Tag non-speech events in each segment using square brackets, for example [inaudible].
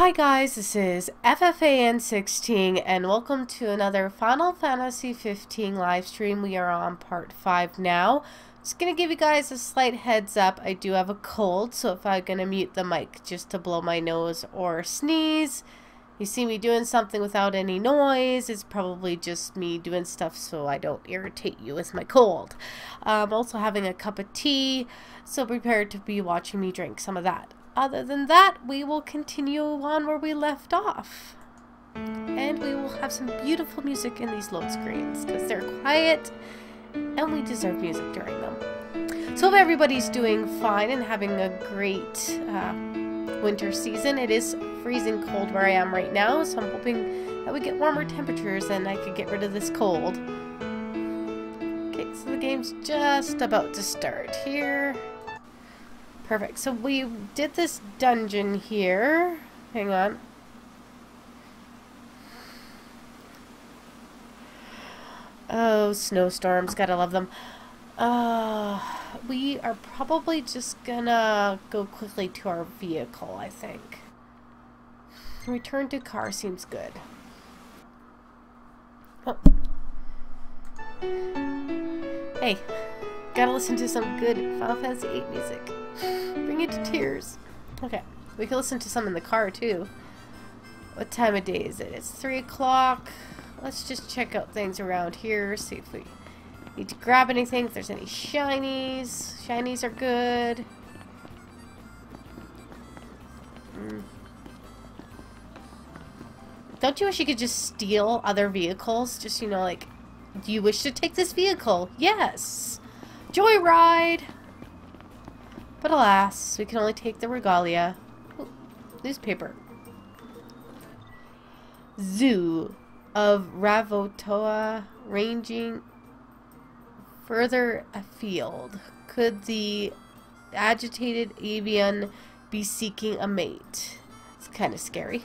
Hi guys, this is FFAN16 and welcome to another Final Fantasy 15 live stream. We are on part 5 now. Just gonna give you guys a slight heads up. I do have a cold, so if I'm gonna mute the mic just to blow my nose or sneeze, you see me doing something without any noise, it's probably just me doing stuff so I don't irritate you with my cold. I'm also having a cup of tea, so prepare to be watching me drink some of that. Other than that, we will continue on where we left off. And we will have some beautiful music in these load screens because they're quiet and we deserve music during them. So if everybody's doing fine and having a great uh, winter season. It is freezing cold where I am right now, so I'm hoping that we get warmer temperatures and I could get rid of this cold. Okay, so the game's just about to start here. Perfect. So we did this dungeon here. Hang on. Oh, snowstorms. Gotta love them. Uh, we are probably just gonna go quickly to our vehicle, I think. Return to car seems good. Oh. Hey, gotta listen to some good Final Fantasy VIII music. [sighs] Bring it to tears. Okay, we can listen to some in the car too. What time of day is it? It's 3 o'clock. Let's just check out things around here, see if we need to grab anything, if there's any shinies. Shinies are good. Mm. Don't you wish you could just steal other vehicles? Just, you know, like, do you wish to take this vehicle? Yes! Joyride! But alas, we can only take the regalia. Ooh, newspaper. Zu of Ravatogh ranging further afield. Could the agitated avian be seeking a mate? It's kind of scary.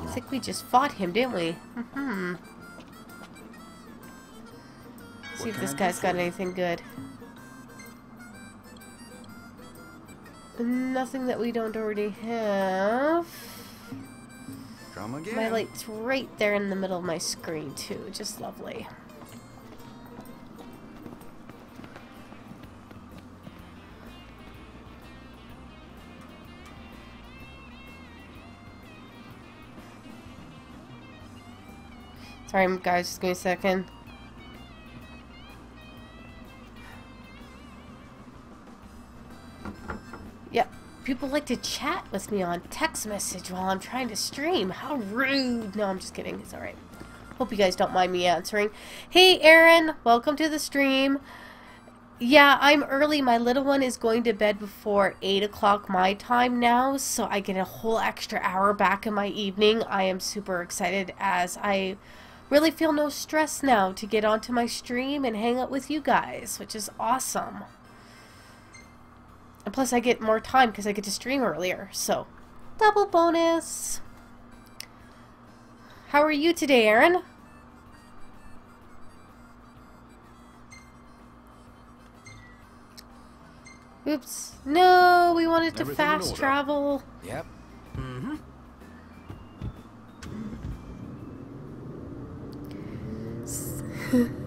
I think we just fought him, didn't we? hmm See if this guy's got anything good. Nothing that we don't already have. Come again. My light's right there in the middle of my screen too. Just lovely. Sorry guys, just give me a second. Yep, people like to chat with me on text message while I'm trying to stream. How rude. No, I'm just kidding. It's alright. Hope you guys don't mind me answering. Hey, Aaron. Welcome to the stream. Yeah, I'm early. My little one is going to bed before 8 o'clock my time now, so I get a whole extra hour back in my evening. I am super excited as I really feel no stress now to get onto my stream and hang out with you guys, which is awesome. And plus I get more time because I get to stream earlier, so double bonus. How are you today, Aaron? Oops. No, we wanted to Everything fast travel. Yep. Mm-hmm. [laughs]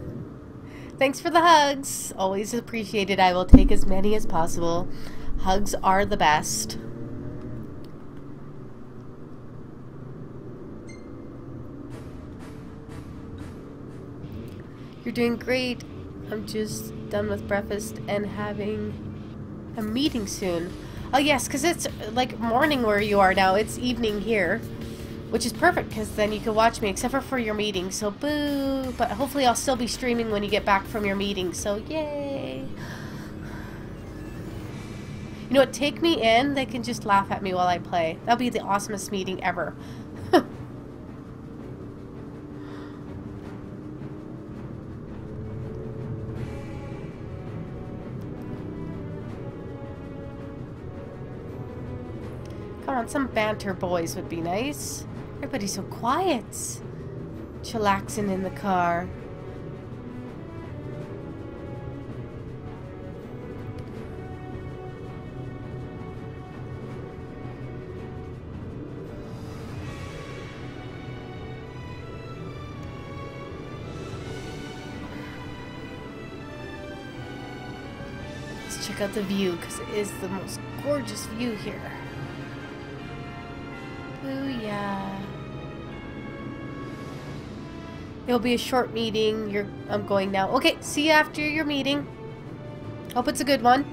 Thanks for the hugs. Always appreciated. I will take as many as possible. Hugs are the best. You're doing great. I'm just done with breakfast and having a meeting soon. Oh yes, because it's like morning where you are now. It's evening here. Which is perfect, because then you can watch me, except for for your meeting. So, boo! But hopefully I'll still be streaming when you get back from your meeting. So, yay! You know what? Take me in. They can just laugh at me while I play. That'll be the awesomest meeting ever. [laughs] Come on, some banter boys would be nice. Everybody's so quiet. Chillaxing in the car. Let's check out the view because it is the most gorgeous view here. Booyah. It'll be a short meeting. You're I'm going now. Okay, see you after your meeting. Hope it's a good one.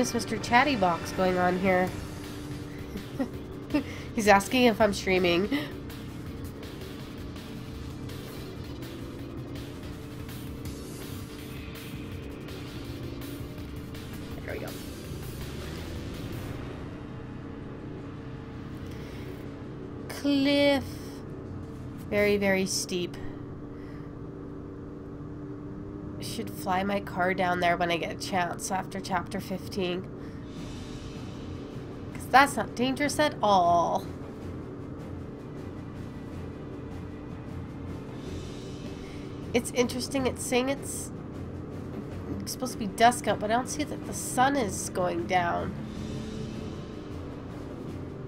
Goodness, Mr. Chattybox going on here. [laughs] He's asking if I'm streaming. There we go. Cliff. Very, very steep. should fly my car down there when I get a chance after chapter 15. Because that's not dangerous at all. It's interesting, it's saying it's, supposed to be dusk out, but I don't see that the sun is going down.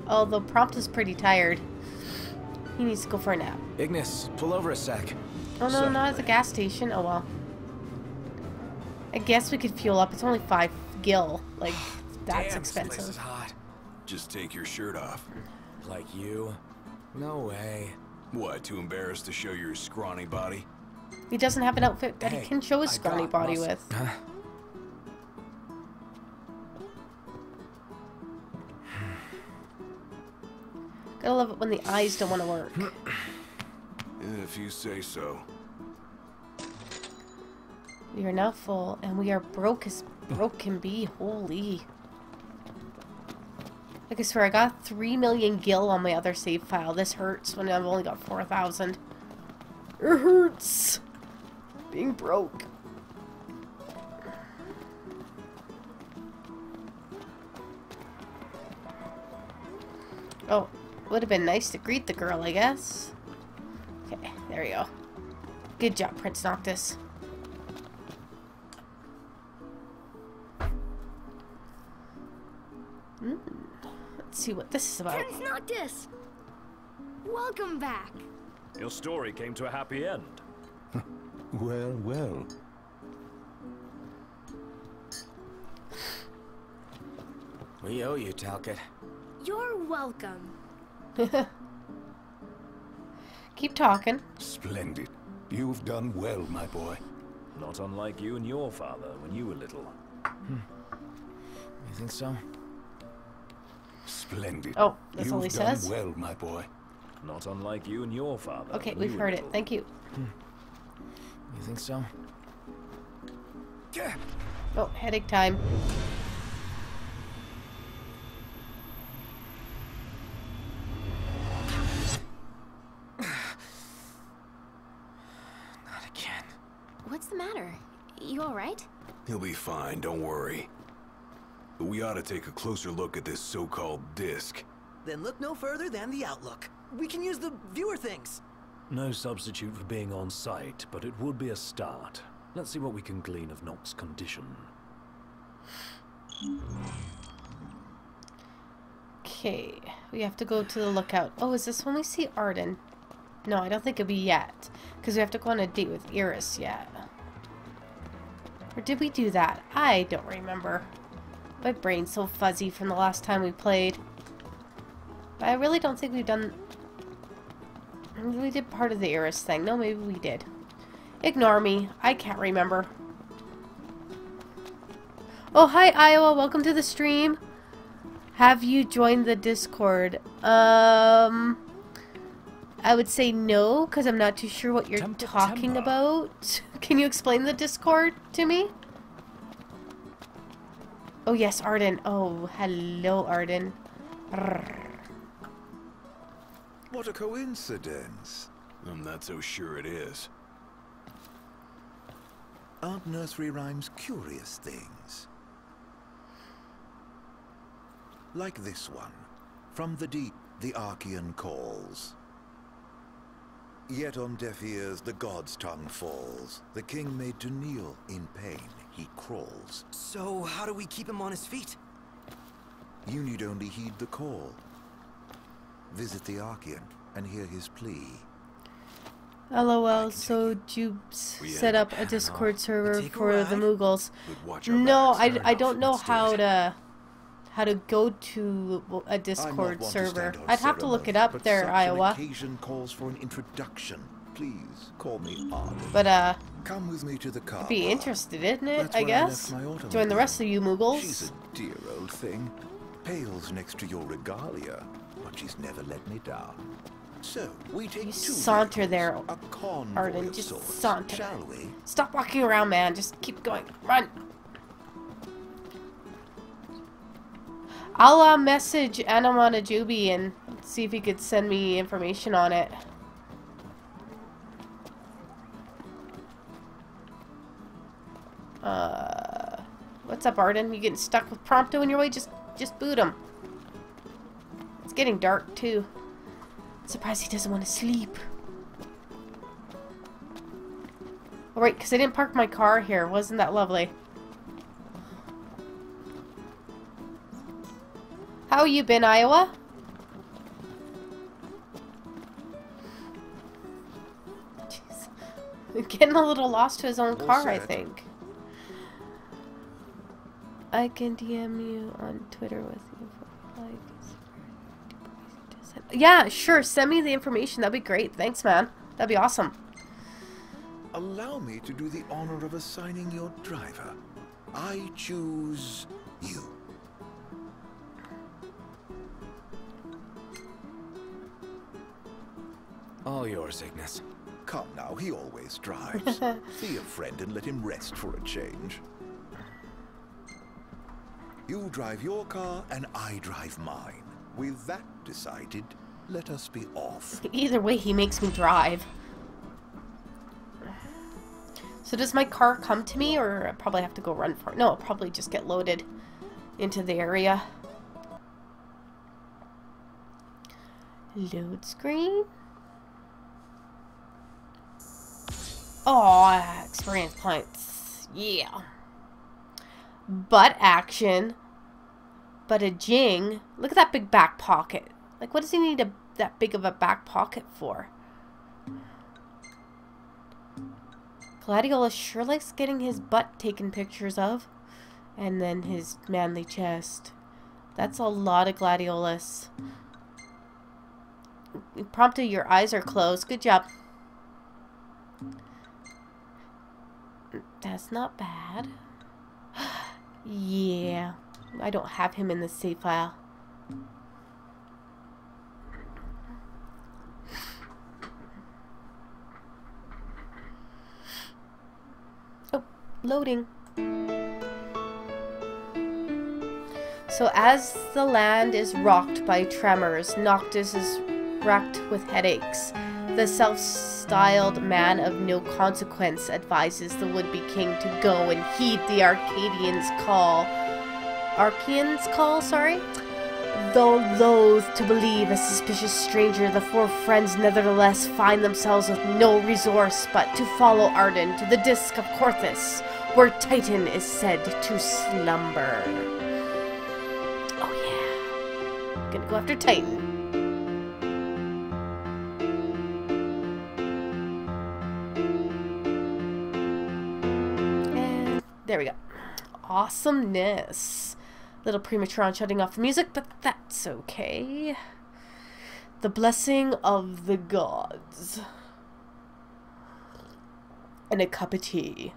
Although Prompto is pretty tired. He needs to go for a nap. Ignis, pull over a sec. Oh no, not at the gas station. Oh well. I guess we could fuel up. It's only five gil. Like, [sighs] that's Damn, this place is hot. Just take your shirt off. Like you? No way. What, too embarrassed to show your scrawny body? He doesn't have an outfit that Hey, he can show his I scrawny body muscle. with. Huh? [sighs] Gotta love it when the eyes don't want to work. If you say so. We are now full, and we are broke as broke can be. Holy. Like I swear, I got 3 million gil on my other save file. This hurts when I've only got 4,000. It hurts. Being broke. Oh, would have been nice to greet the girl, I guess. Okay, there we go. Good job, Prince Noctis. Mm. Let's see what this is about. Prince Noctis! Welcome back. Your story came to a happy end. [laughs] Well, well. We owe you, Talcott. You're welcome. [laughs] Keep talking. Splendid. You've done well, my boy. Not unlike you and your father when you were little. You think so? Splendid. Oh, that's You've all he done says? well, my boy. Not unlike you and your father. Okay, we've heard it. Thank you. Hmm. You think so? Yeah. Oh, headache time. [sighs] Not again. What's the matter? You alright? He'll be fine, don't worry. But we ought to take a closer look at this so-called disc. Then look no further than the Outlook. We can use the viewer things. No substitute for being on site, but it would be a start. Let's see what we can glean of Noct's condition. Okay, we have to go to the lookout. Oh, is this when we see Ardyn? No, I don't think it'll be yet. Because we have to go on a date with Iris yet. Or did we do that? I don't remember. My brain's so fuzzy from the last time we played. But I really don't think we've done... We did part of the Iris thing. No, maybe we did. Ignore me. I can't remember. Oh, hi, Iowa. Welcome to the stream. Have you joined the Discord? Um, I would say no, because I'm not too sure what you're Temper, talking temper. about. [laughs] Can you explain the Discord to me? Oh, yes, Ardyn. Oh, hello, Ardyn. What a coincidence. I'm not so sure it is. Aren't nursery rhymes curious things? Like this one. From the deep, the Archaean calls. Yet on deaf ears the god's tongue falls. The king made to kneel in pain, he crawls. So, how do we keep him on his feet? You need only heed the call. Visit the Archaean and hear his plea. LOL, so Jubes set up a Discord server take a for the ride? Moogles. But watch our No. I, I don't know how to how to go to a I'm not Discord server. I'd have to look it ceremony, up but there, such Iowa. An occasion calls for an introduction. Please call me Ardyn. But uh, Come with me to the car. Be interested, isn't it? That's I I guess. left Join the rest of you Muggles. She's a dear old thing. Pales next to your regalia, but she's never let me down. So, we take You two saunter vehicles, there, a convoy Ardyn, just sorts, saunter. Shall we? Stop walking around, man. Just keep going. Run. I'll uh, message Anamanajubi and see if he could send me information on it. Uh, what's up, Ardyn? You getting stuck with Prompto in your way? Just, just boot him. It's getting dark too. Surprised he doesn't want to sleep. Alright, because I didn't park my car here. Wasn't that lovely? How you been, Iowa? Jeez. [laughs] Getting a little lost to his own All car, I think. I can DM you on Twitter with you like. Yeah, sure. Send me the information. That'd be great. Thanks, man. That'd be awesome. Allow me to do the honor of assigning your driver. I choose you. All yours, Ignis. Come now, he always drives. [laughs] Be a friend and let him rest for a change. You drive your car and I drive mine. With that decided, let us be off. [laughs] Either way, he makes me drive. So does my car come to me, or I probably have to go run for it? No, I'll probably just get loaded into the area. Load screen. Oh, experience points. Yeah. Butt action. But a jing. Look at that big back pocket. Like, what does he need a, that big of a back pocket for? Gladiola sure likes getting his butt taken pictures of. And then his manly chest. That's a lot of gladiolus. Prompto, your eyes are closed. Good job. That's not bad. [gasps] yeah. I don't have him in the save file. Oh, loading. So as the land is rocked by tremors, Noctis is racked with headaches. The self-styled man of no consequence advises the would-be king to go and heed the Arcadians' call. Archaeans' call, sorry? Though loath to believe a suspicious stranger, the four friends nevertheless find themselves with no resource but to follow Ardyn to the Disc of Cauthess, where Titan is said to slumber. Oh yeah. Gonna go after Titan. There we go. Awesomeness. Little premature on shutting off the music, but that's okay. The blessing of the gods. And a cup of tea.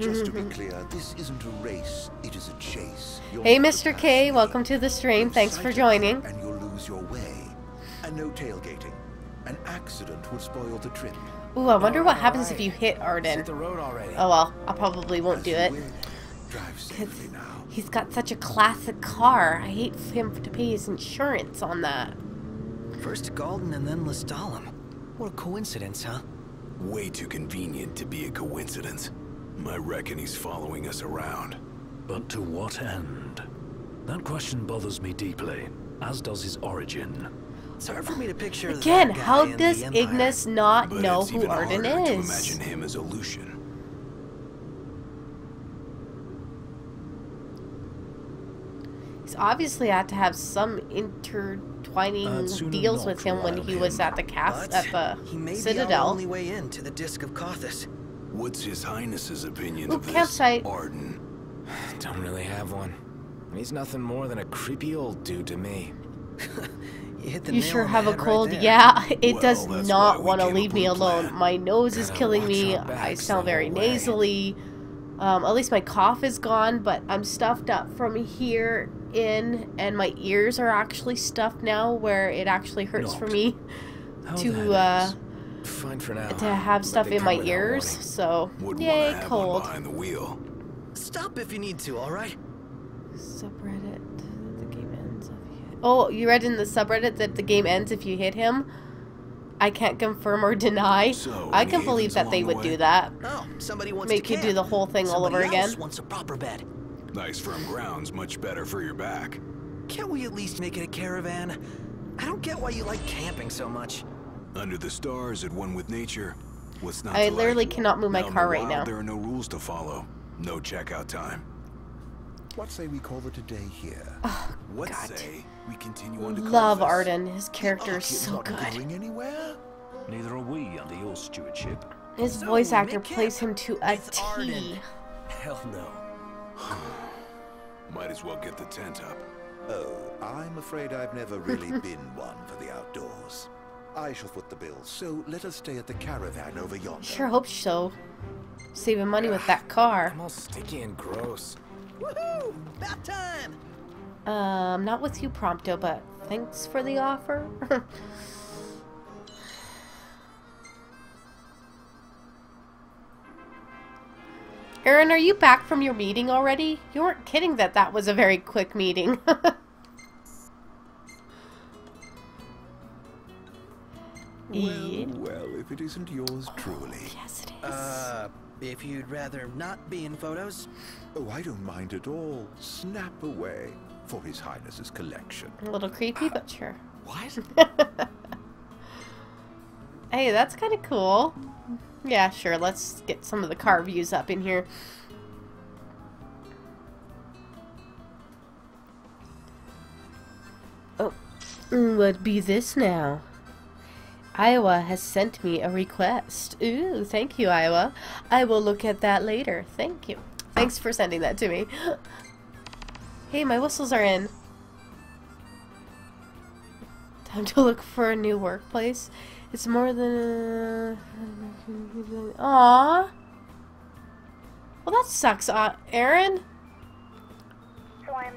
Just to be clear, this isn't a race, it is a chase. You'll Hey, Mr. K, welcome to the stream. Thanks for joining. And you'll lose your way. And no tailgating. An accident would spoil the trip. Ooh, I wonder what Alright, happens if you hit Ardyn. The road already. Oh well, I probably won't do it. will. Drive now. He's got such a classic car. I hate for him to pay his insurance on that. First Galdin and then Lestallum. What a coincidence, huh? Way too convenient to be a coincidence. I reckon he's following us around. But to what end? That question bothers me deeply, as does his origin. It's hard for me to picture that Again, how does Ignis not But know who even Ardyn harder to is? imagine him as a Lucian. He's obviously had to have some intertwining Uh, deals with him when rely on he was at the cast But at the he may be our only way in to the Disc of Cauthess. What's His Highness's opinion Ooh, of this campsite. Ardyn? Don't really have one. He's nothing more than a creepy old dude to me. [laughs] You hit the You nail sure have a head right cold? yeah, [laughs] it Well, does not want to leave me with alone. plan. My nose is Gotta killing me. I sound very way. nasally. Um, at least my cough is gone, but I'm stuffed up from here in, and my ears are actually stuffed now, where it actually hurts for me How to uh, is. Fine for now. to have stuff in my ears. So Would yay, want to have one cold. the wheel. Stop if you need to, alright? Subreddit. The game ends if you hit. Oh, you read in the subreddit that the game ends if you hit him. I can't confirm or deny. So, I any can believe that they along the would do that. Oh, somebody wants Make to you do camp. the whole thing all over Somebody else again. wants a proper bed. Nice firm ground's much better for your back. Can't we at least make it a caravan? I don't get why you like camping so much. Under the stars, at one with nature. What's not I to literally like? cannot move my Out in car the right wild, now. There are no rules to follow. No checkout time. What say we call it a day here? What God. say we continue on to Love Kothis? Ardyn. His character is so good. going anywhere. Neither are we under your stewardship. His So, voice actor plays him to a with Ardyn. Hell no. [sighs] Might as well get the tent up. Oh, I'm afraid I've never really [laughs] been one for the outdoors. I shall foot the bill, so let us stay at the caravan over yonder. Sure hope so. Saving money with that [sighs] car. I'm all sticky and gross. Woohoo! Bath time! Um, not with you, Prompto, but thanks for the offer. [laughs] Aaron, are you back from your meeting already? You weren't kidding that that was a very quick meeting. [laughs] Yeah. Well, well, if it isn't yours truly. yes, it is. Uh, if you'd rather not be in photos, Oh, I don't mind at all. Snap away for His Highness's collection. a little creepy, but sure. [sighs] what? [laughs] Hey, that's kind of cool. Yeah, sure. Let's get some of the car views up in here. Oh, mm, what be this now? Iowa has sent me a request. Ooh, thank you, Iowa. I will look at that later. Thank you. Thanks for sending that to me. [gasps] [gasps] [gasps] Hey, my whistles are in. Time to look for a new workplace. It's more than. Aww. Well, that sucks, uh, Aaron.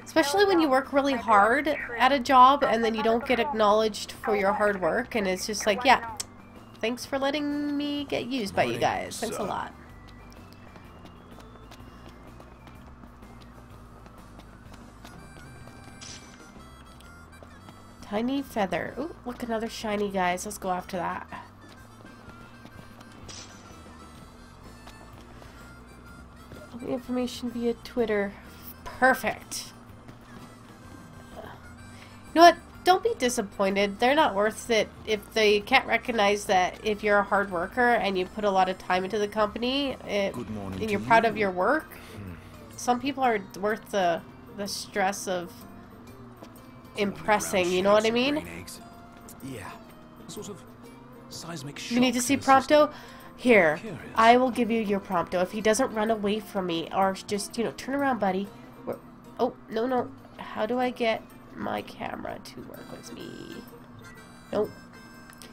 Especially when you work really hard at a job and then you don't get acknowledged for your hard work, and it's just like, yeah, thanks for letting me get used by you guys. Thanks a lot. Tiny feather. Ooh, look, another shiny, guys. Let's go after that. The information via Twitter. Perfect. You know what? Don't be disappointed. They're not worth it if they can't recognize that if you're a hard worker and you put a lot of time into the company it, and you're proud of your work. Some people aren't worth the the stress of impressing. You know what I mean? Yeah. Sort of seismic You need to see in. Prompto? Here, Curious. I will give you your Prompto. If he doesn't run away from me, or just, you know, turn around, buddy. Where- oh, no, no. How do I get my camera to work with me? Nope.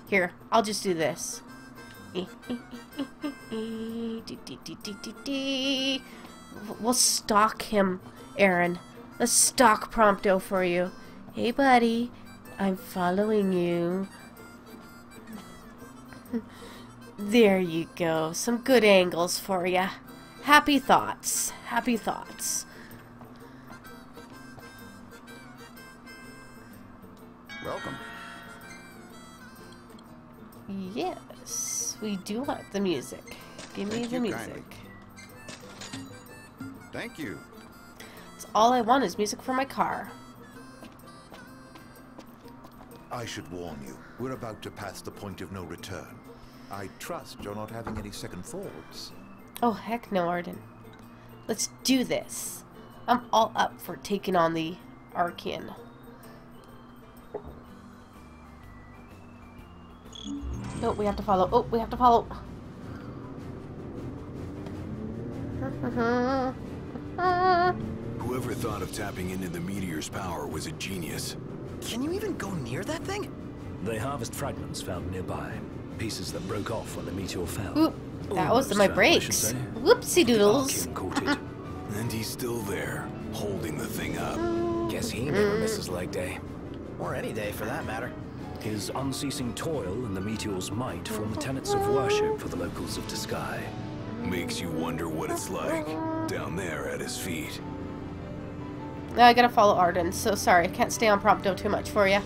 Here, I'll just do this. [laughs] We'll stalk him, Aaron. Let's stalk Prompto for you. Hey, buddy. I'm following you. [laughs] There you go. Some good angles for ya. Happy thoughts. Happy thoughts. Welcome. Yes, we do want the music. Give me Thank the you music. kindly. Thank you. That's all I want is music for my car. I should warn you, we're about to pass the point of no return. I trust you're not having any second thoughts. Oh, heck no, Ardyn. Let's do this. I'm all up for taking on the Archaean. Oh, we have to follow. Oh, we have to follow. [laughs] Whoever thought of tapping into the meteor's power was a genius. Can you even go near that thing? They harvest fragments found nearby. Pieces that broke off when the meteor fell. Oop, that was my fell, I should brakes. Eh? Whoopsie The doodles. Archaean caught it. [laughs] And he's still there, holding the thing up. Guess he never mm. misses leg day. Or any day for that matter. His unceasing toil and the meteor's might form the mm-hmm. tenets of worship for the locals of Disguise. Makes you wonder what it's like down there at his feet. Now I gotta follow Ardyn, so sorry, I can't stay on Prompto too much for you.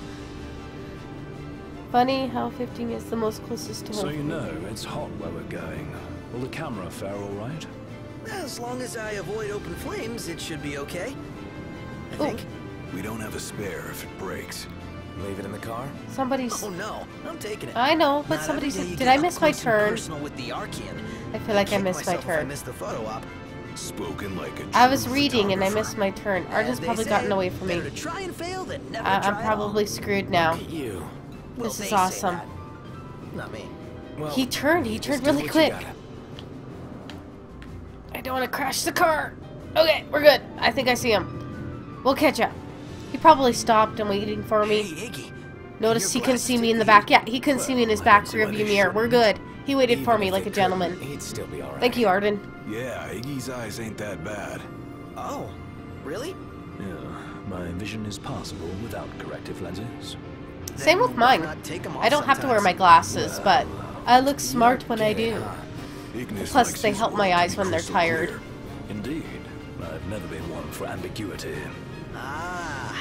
Funny how 15 is the most closest to So home. you know it's hot where we're going. Will the camera fare all right? As long as I avoid open flames, it should be okay. I Oh. think. We don't have a spare if it breaks. Leave it in the car? Somebody's. Oh no, I'm taking it. I know, but Not somebody's. every day Did I miss my turn? Personal with the Archaean. I feel like I Kick missed my myself if I turn. missed the photo op. Spoken like a I was reading and I missed my turn. Art has probably gotten away from me. try and fail than never I, I'm probably screwed now. Look at. Well, this is awesome. Not me. Well, He turned. He turned really quick. I don't want to crash the car. Okay, we're good. I think I see him. We'll catch up. He probably stopped and waiting for me. Hey, Iggy. Notice he couldn't see me in the the back. Yeah, he couldn't see me in his back I don't rearview mirror. We're good. He waited for me like a gentleman. couldn't, He'd still be alright. Thank you, Ardyn. Yeah, Iggy's eyes ain't that bad. Oh, really? Yeah, my vision is possible without corrective lenses. Same Then with mine. not take 'em I don't have to wear my sometimes? glasses, but I look smart when I do. Ignis Plus, they help my eyes when they're tired. clear. Indeed, I've never been one for ambiguity. Ah,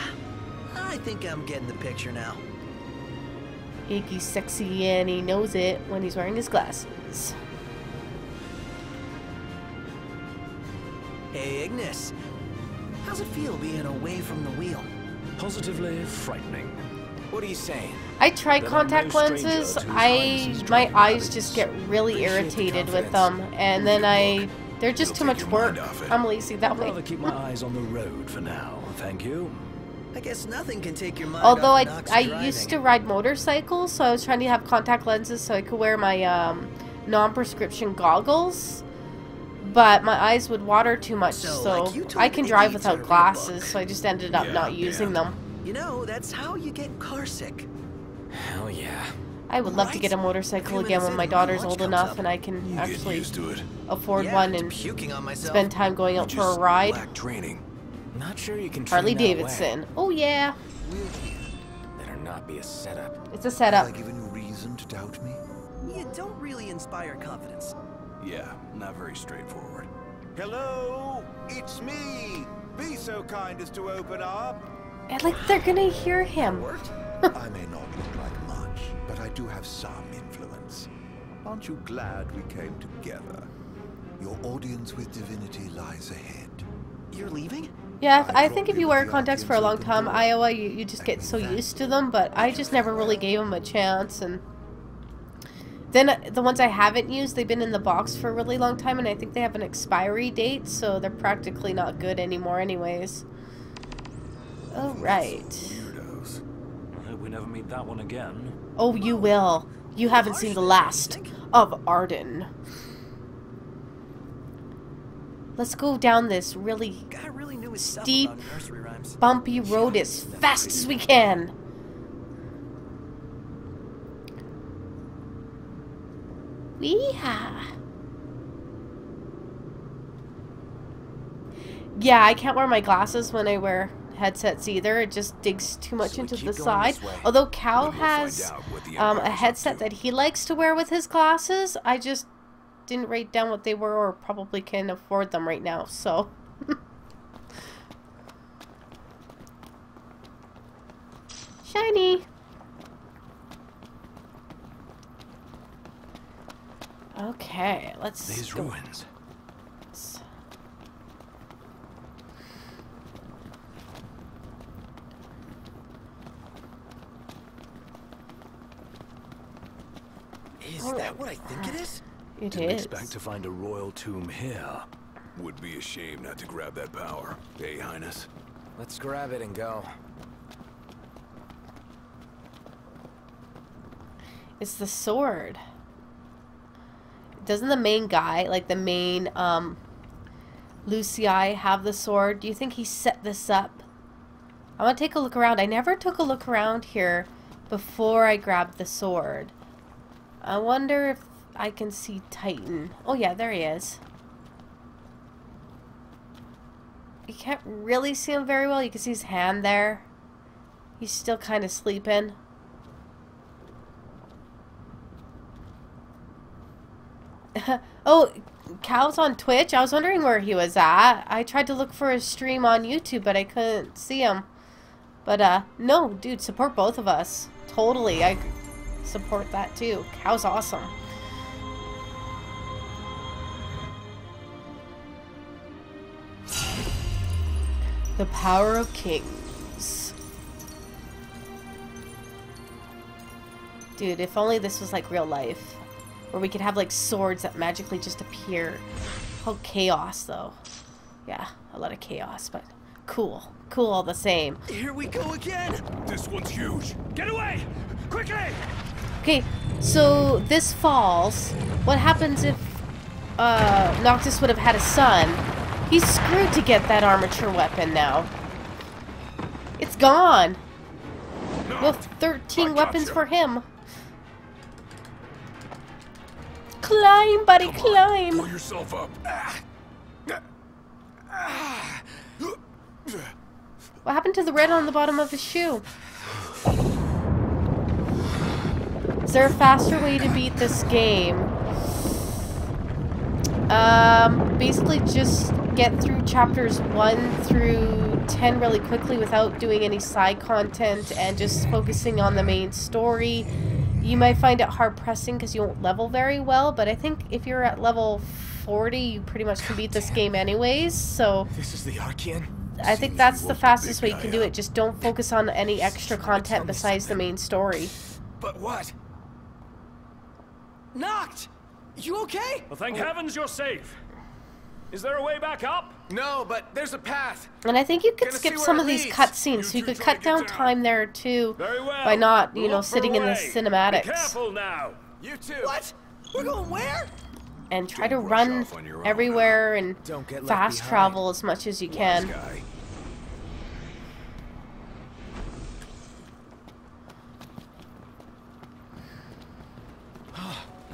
I think I'm getting the picture now. Iggy's sexy and he knows it when he's wearing his glasses. Hey, Ignis. How's it feel being away from the wheel? Positively frightening. What are you saying? I tried Then contact no lenses. I my eyes habits. just get really Appreciate the irritated with them, and then I they're just It'll too much work. off it. I'm lazy that I'd way. rather keep my eyes on the road for now, thank you. I guess nothing can take your mind Although off I I driving. used to ride motorcycles, so I was trying to have contact lenses so I could wear my um, non-prescription goggles. But my eyes would water too much, So, so, like I can drive without glasses. So I just ended up Yeah, not using yeah. them. You know, that's how you get car sick. Hell yeah. I would love to get a motorcycle again when my my daughter's old enough up. and I can You actually used to it. afford yeah, one and on spend time going out for a ride. lack training. Not sure you can Harley train that way. Davidson. Oh yeah, Better not be a setup. it's a Have setup. I given you reason to doubt me? You don't really inspire confidence. Yeah, not very straightforward. Hello, it's me. Be so kind as to open up. And like they're gonna hear him. [laughs] I may not look like much, but I do have some influence. Aren't you glad we came together? Your audience with divinity lies ahead. You're leaving? Yeah, I I think if you wear contacts for a long time. Iowa, you, you just get so used to them. But I just never really gave them a chance, and then uh, the ones I haven't used, they've been in the box for a really long time, and I think they have an expiry date, so they're practically not good anymore, anyways. Oh right. Weirdos. I hope we never meet that one again. Oh, you will. You haven't seen the last of Ardyn. Let's go down this really really Steep. about nursery rhymes. bumpy road as fast as we can. Weeha. Yeah, I can't wear my glasses when I wear headsets either. It just digs too much So into the side. Although Cal Then we'll find has out what the um, a headset that he likes to wear with his glasses, I just didn't write down what they were or probably can afford them right now, so. [laughs] Shiny! Okay, let's These go. ruins. Is oh, that what I think it uh, is? It Didn't is. expect to find a royal tomb here. Would be a shame not to grab that power. Hey, Highness. Let's grab it and go. It's the sword. Doesn't the main guy, like the main um Lucii have the sword? Do you think he set this up? I want to take a look around. I never took a look around here before I grabbed the sword. I wonder if I can see Titan. Oh yeah, there he is. You can't really see him very well. You can see his hand there. He's still kind of sleeping. [laughs] oh, Cal's on Twitch. I was wondering where he was at. I tried to look for his stream on YouTube, but I couldn't see him. But, uh, no, dude, support both of us. Totally. I support that too. Cal's awesome. The power of kings. Dude, if only this was like real life. Where we could have like swords that magically just appear. Oh, chaos though. Yeah, a lot of chaos, but cool. Cool all the same. Here we go again! This one's huge. Get away! Quickly! Okay, so this falls. What happens if uh, Noctis would have had a son? He's screwed to get that armature weapon now. It's gone. Well, 13 I weapons for him. Climb, buddy, climb. Pull yourself up. What happened to the red on the bottom of his shoe? Is there a faster way to beat this game? Um, basically just get through chapters 1 through 10 really quickly without doing any side content and just focusing on the main story. You might find it hard pressing because you won't level very well, but I think if you're at level 40, you pretty much can beat this game anyways, so... This is the Archaean? I think that's the fastest way you can do it. Just don't focus on any extra content besides the main story. But what? Knocked! You okay? Well, thank heavens you're safe. Is there a way back up? No, but there's a path. And I think you could Gonna skip some of it these leads. cutscenes, so you You could cut down down. time there too Very well. by not, you know, Look for sitting in the way. Be cinematics careful now. You too. What? We're going where? and try to Don't rush run off on your own, everywhere and Don't get left fast behind. travel as much as you Wise can. guy.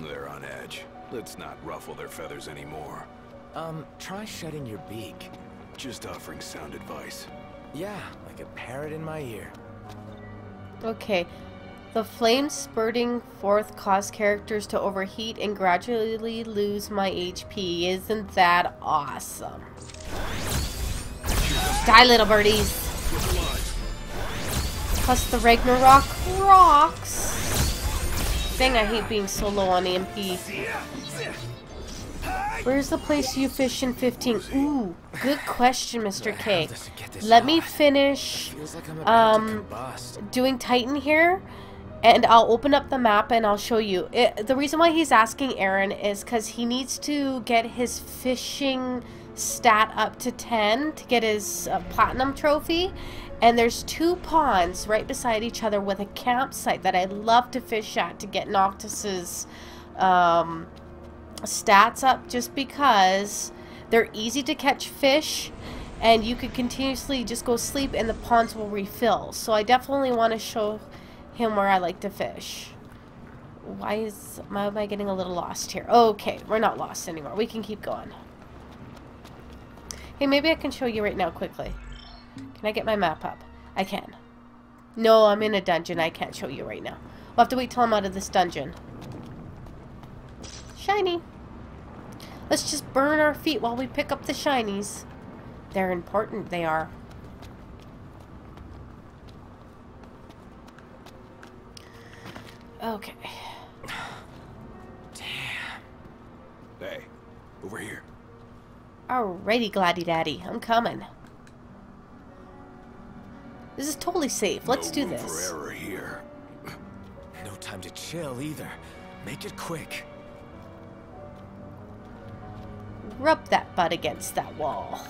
They're on edge. Let's not ruffle their feathers anymore. Um, try shutting your beak. Just offering sound advice. Yeah, like a parrot in my ear. Okay. The flames spurting forth cause characters to overheat and gradually lose my HP. Isn't that awesome? Die, little birdies. Plus the Ragnarok rocks. Dang, I hate being so low on EMP. Where's the place you fish in 15? Ooh, good question, Mr. K. Let me finish Um, doing Titan here, and I'll open up the map and I'll show you. It, the reason why he's asking Aaron is because he needs to get his fishing stat up to 10 to get his uh, platinum trophy. And there's two ponds right beside each other with a campsite that I love to fish at to get Noctis's um, stats up just because they're easy to catch fish and you could continuously just go sleep and the ponds will refill. So I definitely want to show him where I like to fish. Why is why am I getting a little lost here? Okay, we're not lost anymore. We can keep going. Hey, maybe I can show you right now quickly. Can I get my map up? I can. No, I'm in a dungeon. I can't show you right now. We'll have to wait till I'm out of this dungeon. Shiny. Let's just burn our feet while we pick up the shinies. They're important, they are. Okay. Damn. Hey, over here. Alrighty, Gladdy Daddy. I'm coming. This is totally safe. Let's no do this. error here. [clears throat] No time to chill either. Make it quick. Rub that butt against that wall.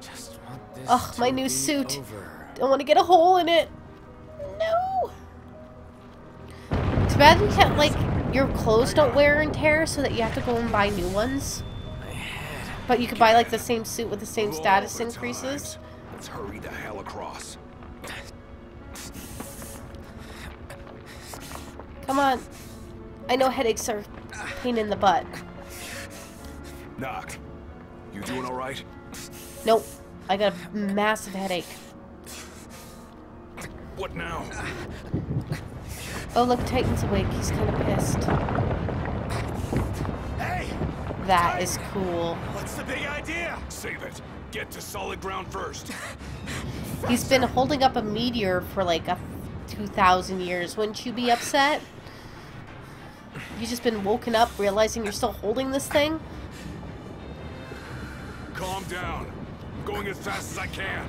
Just want this Ugh, my new suit. over. Don't want to get a hole in it. No. Too bad you can't, like, your clothes don't wear and tear so that you have to go and buy new ones. But you could buy, like, the same suit with the same status increases. Let's hurry the hell across. Come on. I know headaches are pain in the butt. Noct. You doing all right? Nope. I got a massive headache. What now? Oh, look, Titan's awake. He's kind of pissed. Hey! That is cool. What's the big idea? Save it. Get to solid ground first. He's been holding up a meteor for like a 2,000 years. Wouldn't you be upset? Have you just been woken up realizing you're still holding this thing? Calm down. I'm going as fast as I can.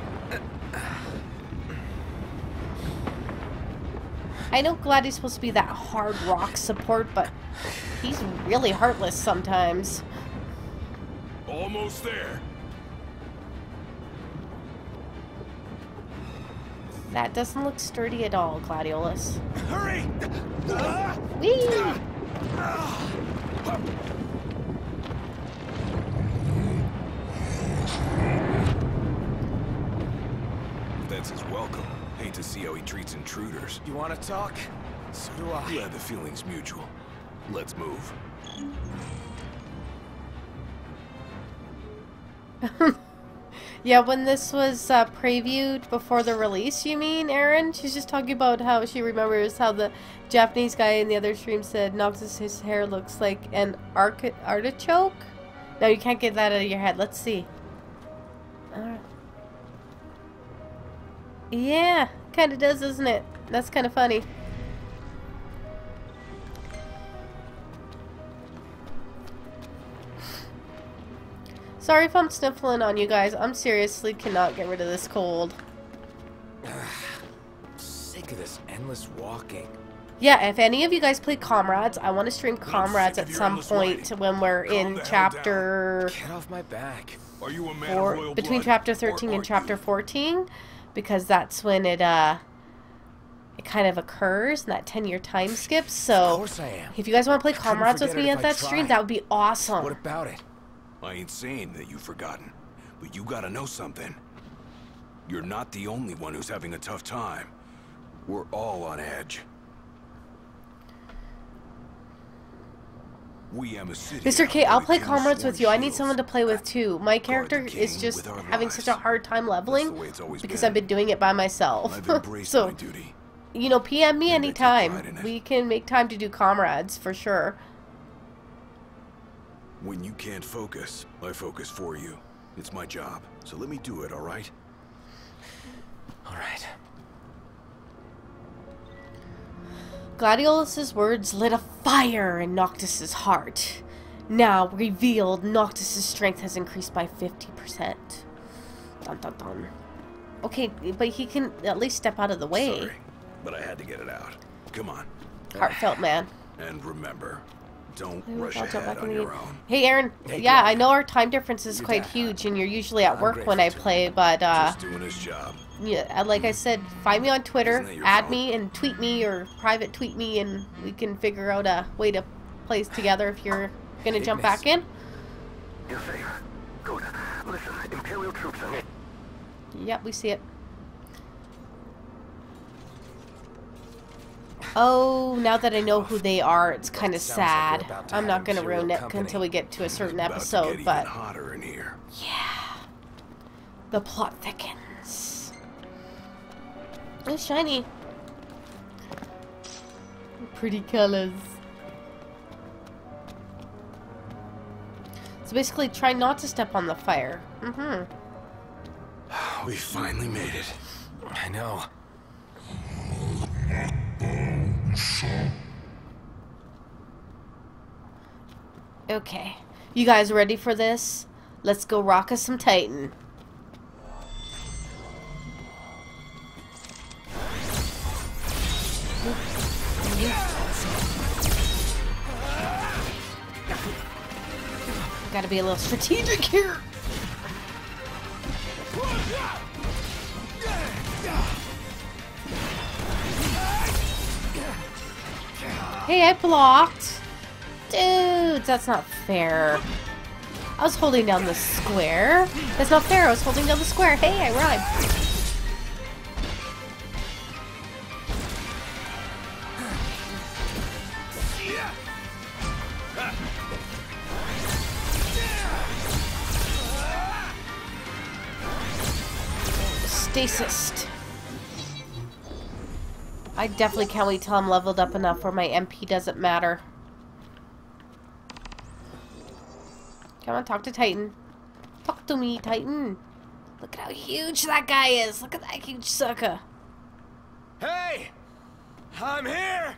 I know Gladdy's supposed to be that hard rock support, but he's really heartless sometimes. Almost there. That doesn't look sturdy at all, Gladiolus. Hurry! Whee! That's his welcome. Hate to see how he treats intruders. You want to talk? So do I. Glad the feeling's mutual. Let's move. [laughs] Yeah, when this was uh, previewed before the release, you mean, Aaron? She's just talking about how she remembers how the Japanese guy in the other stream said Noctis's hair looks like an artichoke? No, you can't get that out of your head. Let's see. Yeah, kind of does, doesn't it? That's kind of funny. Sorry if I'm sniffling on you guys. I'm seriously cannot get rid of this cold. Sick of this endless walking. Yeah, if any of you guys play Comrades, I want to stream Comrades at some point waiting. when we're Calm in chapter Get off my back. Are you a man four, of royal between blood, chapter 13 and chapter you? 14 because that's when it uh it kind of occurs in that 10 year time skip. Of So course I am. if you guys want to play Comrades with me it at if I that stream, that would be awesome. What about it? I ain't saying that you've forgotten, but you gotta know something. You're not the only one who's having a tough time. We're all on edge. We am a city. Mr. K, I'll play Comrades with you. I need someone to play with too. My character is just having such a hard time leveling the way it's always because been. I've been doing it by myself. I've embraced [laughs] so, my duty. you know, PM me And I take anytime. pride in it. We can make time to do Comrades for sure. When you can't focus, I focus for you. It's my job, so let me do it, alright? all right? Gladiolus's words lit a fire in Noctis's heart. Now revealed, Noctis's strength has increased by 50%. Dun dun dun. Okay, but he can at least step out of the way. Sorry, but I had to get it out. Come on. Heartfelt man. And remember, don't I'll rush ahead on your own. Hey Aaron, yeah, I know our time difference is quite huge, and you're usually at I'm work when I play. But uh, Just doing his job. Yeah, uh, like I hmm. said, find me on Twitter, Isn't that your add me, and tweet me or private tweet me, and we can figure out a way to play together if you're gonna jump back in. You're safe. Good. Listen, Imperial troops are... Yep, we see it. Oh, now that I know who they are, it's kind of like sad. to I'm not going to ruin it company. until we get to a certain episode, but even hotter in here. the plot thickens. It's shiny. Pretty colors. So basically, try not to step on the fire. Mm-hmm. [sighs] We finally made it. I know. Okay. You guys ready for this? Let's go rock us some Titan. Gotta be a little strategic here. Hey, I blocked. Dude, that's not fair. I was holding down the square. That's not fair. I was holding down the square. Hey, I rhymed. Stasis. I definitely can't wait till I'm leveled up enough where my MP doesn't matter. Come on, talk to Titan. Talk to me, Titan. Look at how huge that guy is. Look at that huge sucker. Hey! I'm here!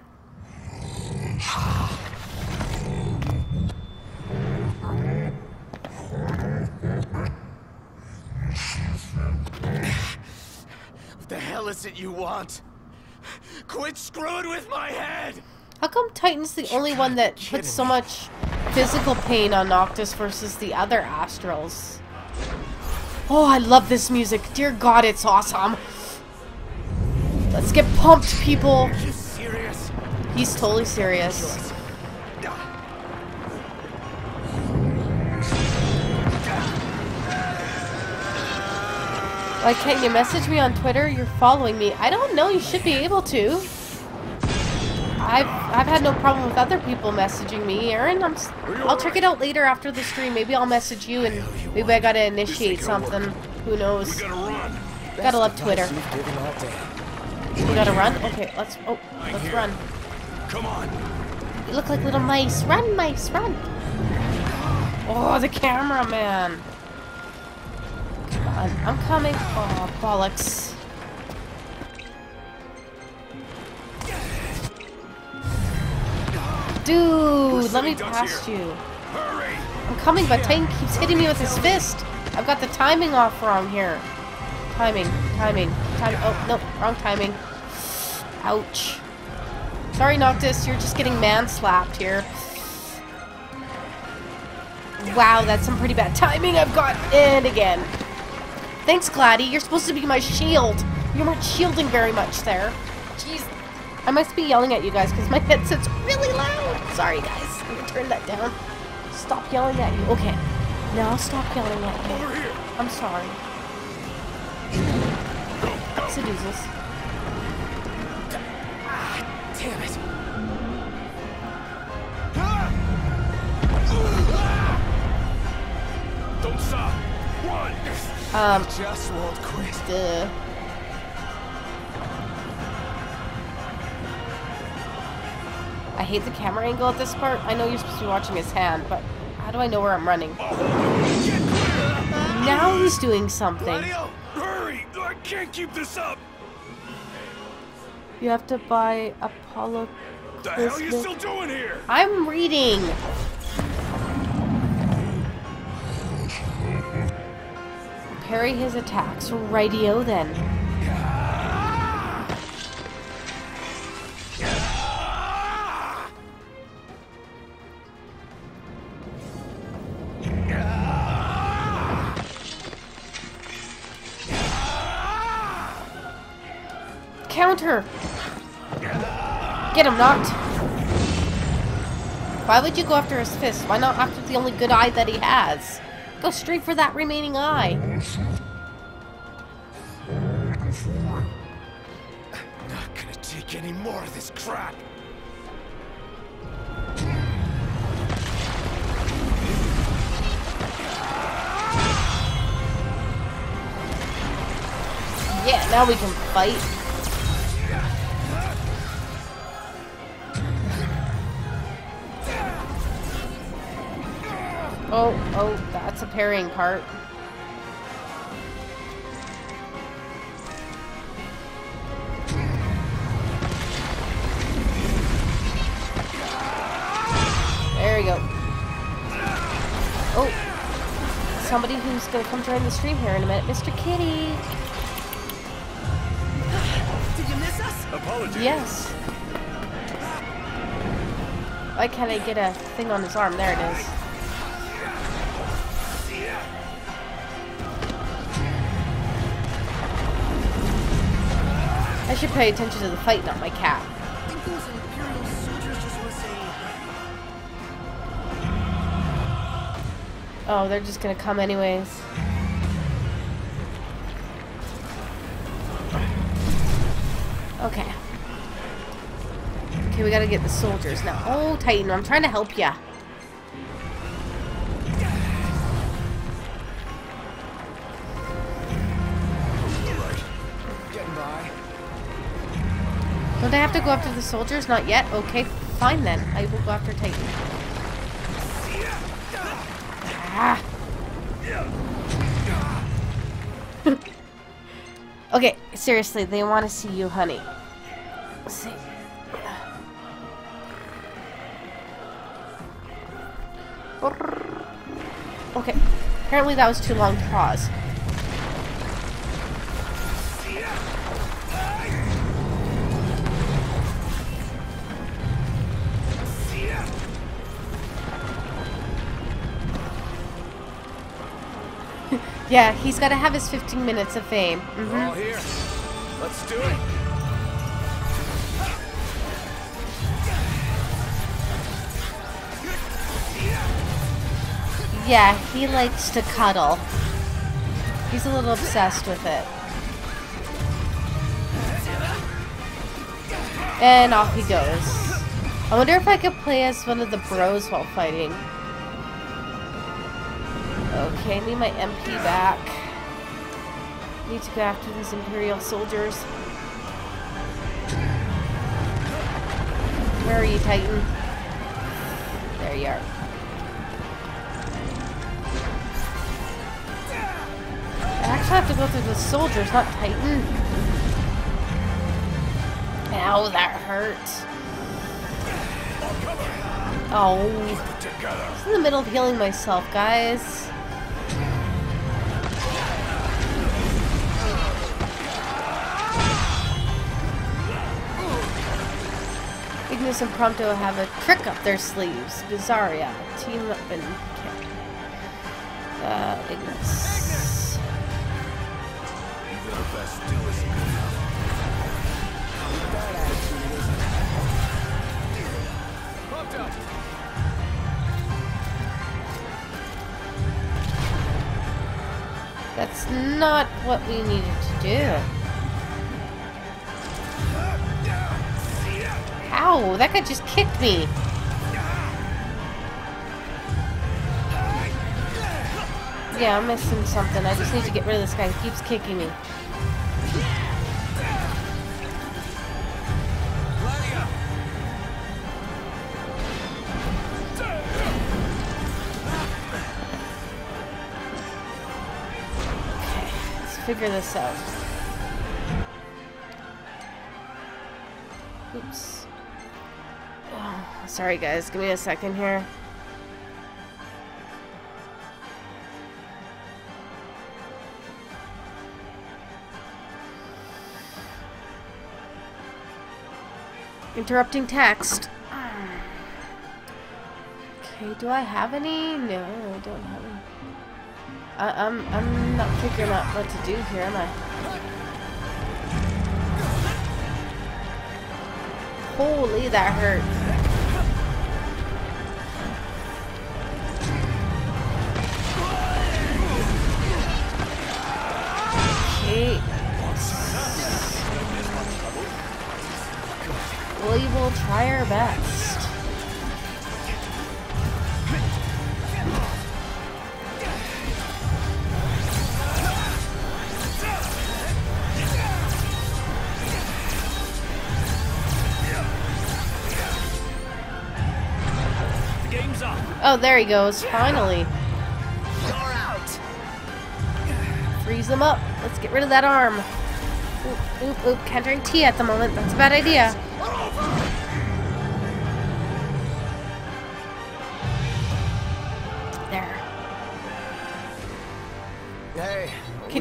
[laughs] the hell is it you want? Quit screwing with my head! How come Titan's the only one that puts so much physical pain on Noctis versus the other Astrals? Oh, I love this music. Dear God, it's awesome. Let's get pumped, people. You serious? He's totally serious. Why can't you message me on Twitter? You're following me. I don't know. You should be able to. I've I've had no problem with other people messaging me, Aaron. I'm I'll check it out later after the stream. Maybe I'll message you, and maybe I gotta initiate something. Who knows? Gotta love Twitter. We gotta run. Okay, let's. Oh, let's run. Come on. You look like little mice. Run, mice, run. Oh, the cameraman. Come on, I'm coming. Oh, bollocks. Dude, let me past you. I'm coming, but Titan keeps hitting me with his fist. I've got the timing off wrong here. Timing, timing, time. Oh, no, wrong timing. Ouch. Sorry, Noctis, you're just getting man slapped here. Wow, that's some pretty bad timing I've got. And again. Thanks, Gladdy. You're supposed to be my shield. You're not shielding very much there. Jeez. I must be yelling at you guys because my [laughs] headset's really loud. Sorry, guys. I'm gonna turn that down. Stop yelling at you. Okay. Now I'll stop yelling at you. Over here. I'm sorry. Seduces. Damn it! Don't stop. Run. Um, Just won't quit. duh. I hate the camera angle at this part. I know you're supposed to be watching his hand, but how do I know where I'm running? Now he's doing something. Gladio, hurry! I can't keep this up. You have to buy Apollo The hell are you still doing here? I'm reading. Parry his attacks. Radio then. Counter! Get him knocked. Why would you go after his fist? Why not after the only good eye that he has? Go straight for that remaining eye. Not gonna take any more of this crap. Yeah, now we can fight. Oh, oh, that's a parrying part. There we go. Oh, somebody who's gonna come join the stream here in a minute, Mr. Kitty. Did you miss us? Apologies. Yes. Why can't I get a thing on his arm? There it is. I should pay attention to the fight, not my cat. Oh, they're just gonna come anyways. Okay. Okay, we gotta get the soldiers now. Oh, Titan, I'm trying to help ya. Don't I have to go after the soldiers? Not yet? Okay, fine then. I will go after Titan. Ah. [laughs] okay, seriously, they want to see you, honey. Let's see. Okay, apparently that was too long to pause. Yeah, he's got to have his 15 minutes of fame. We're Mhm. all here. Let's do it. Yeah, he likes to cuddle. He's a little obsessed with it. And off he goes. I wonder if I could play as one of the bros while fighting. Okay, I need my MP back. Need to go after these Imperial soldiers. Where are you, Titan? There you are. I actually have to go through the soldiers, not Titan. Ow, that hurts. Oh. I was in the middle of healing myself, guys. And Prompto have a trick up their sleeves. Bizarria. Team up and... Uh, Ignis. That's not what we needed to do. Ow, that guy just kicked me. Yeah, I'm missing something. I just need to get rid of this guy. He keeps kicking me. Let's figure this out. Sorry guys, give me a second here. Interrupting text. Okay, do I have any? No, I don't have any. I, I'm I'm not figuring out what to do here, am I? Holy, that hurt. will try our best. Oh, there he goes, finally. Freeze him up. Let's get rid of that arm. Oop, oop, oop. drink tea at the moment. That's a bad idea.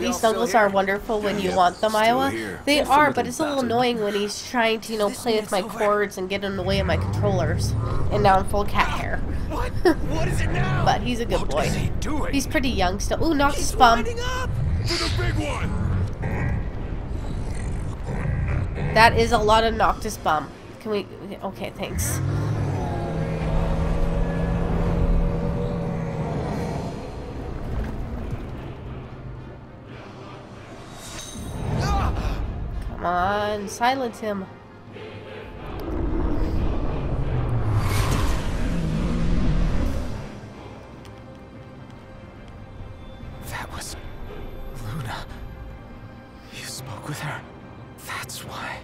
Kitty snuggles are wonderful when you want them, still Iowa. here. They Just a are, but it's a little battered. annoying when he's trying to, you know, This play with my over. cords and get in the way of my controllers. And now I'm full cat ah, hair. What? [laughs] what is it now? But he's a good What is he boy. doing? He's pretty young still. Ooh, Noctis He's bum. winding up. For the big one! That is a lot of Noctis bum. Can we? Okay, thanks. On, silence him. That was Luna. You spoke with her. That's why.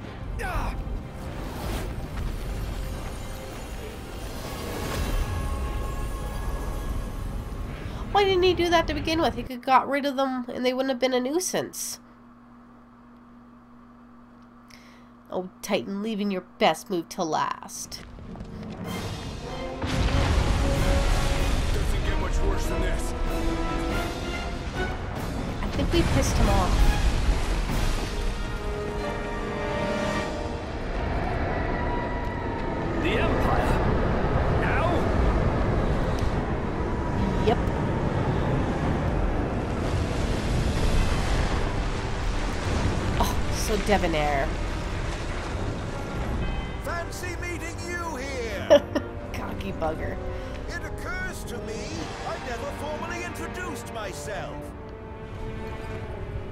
Why didn't he do that to begin with? He could got rid of them and they wouldn't have been a nuisance. Oh, Titan, leaving your best move to last. Doesn't get much worse than this. I think we pissed him off. The Empire. Now? Yep. Oh, so debonair. Fancy meeting you here. [laughs] Cocky bugger. it occurs to me I never formally introduced myself.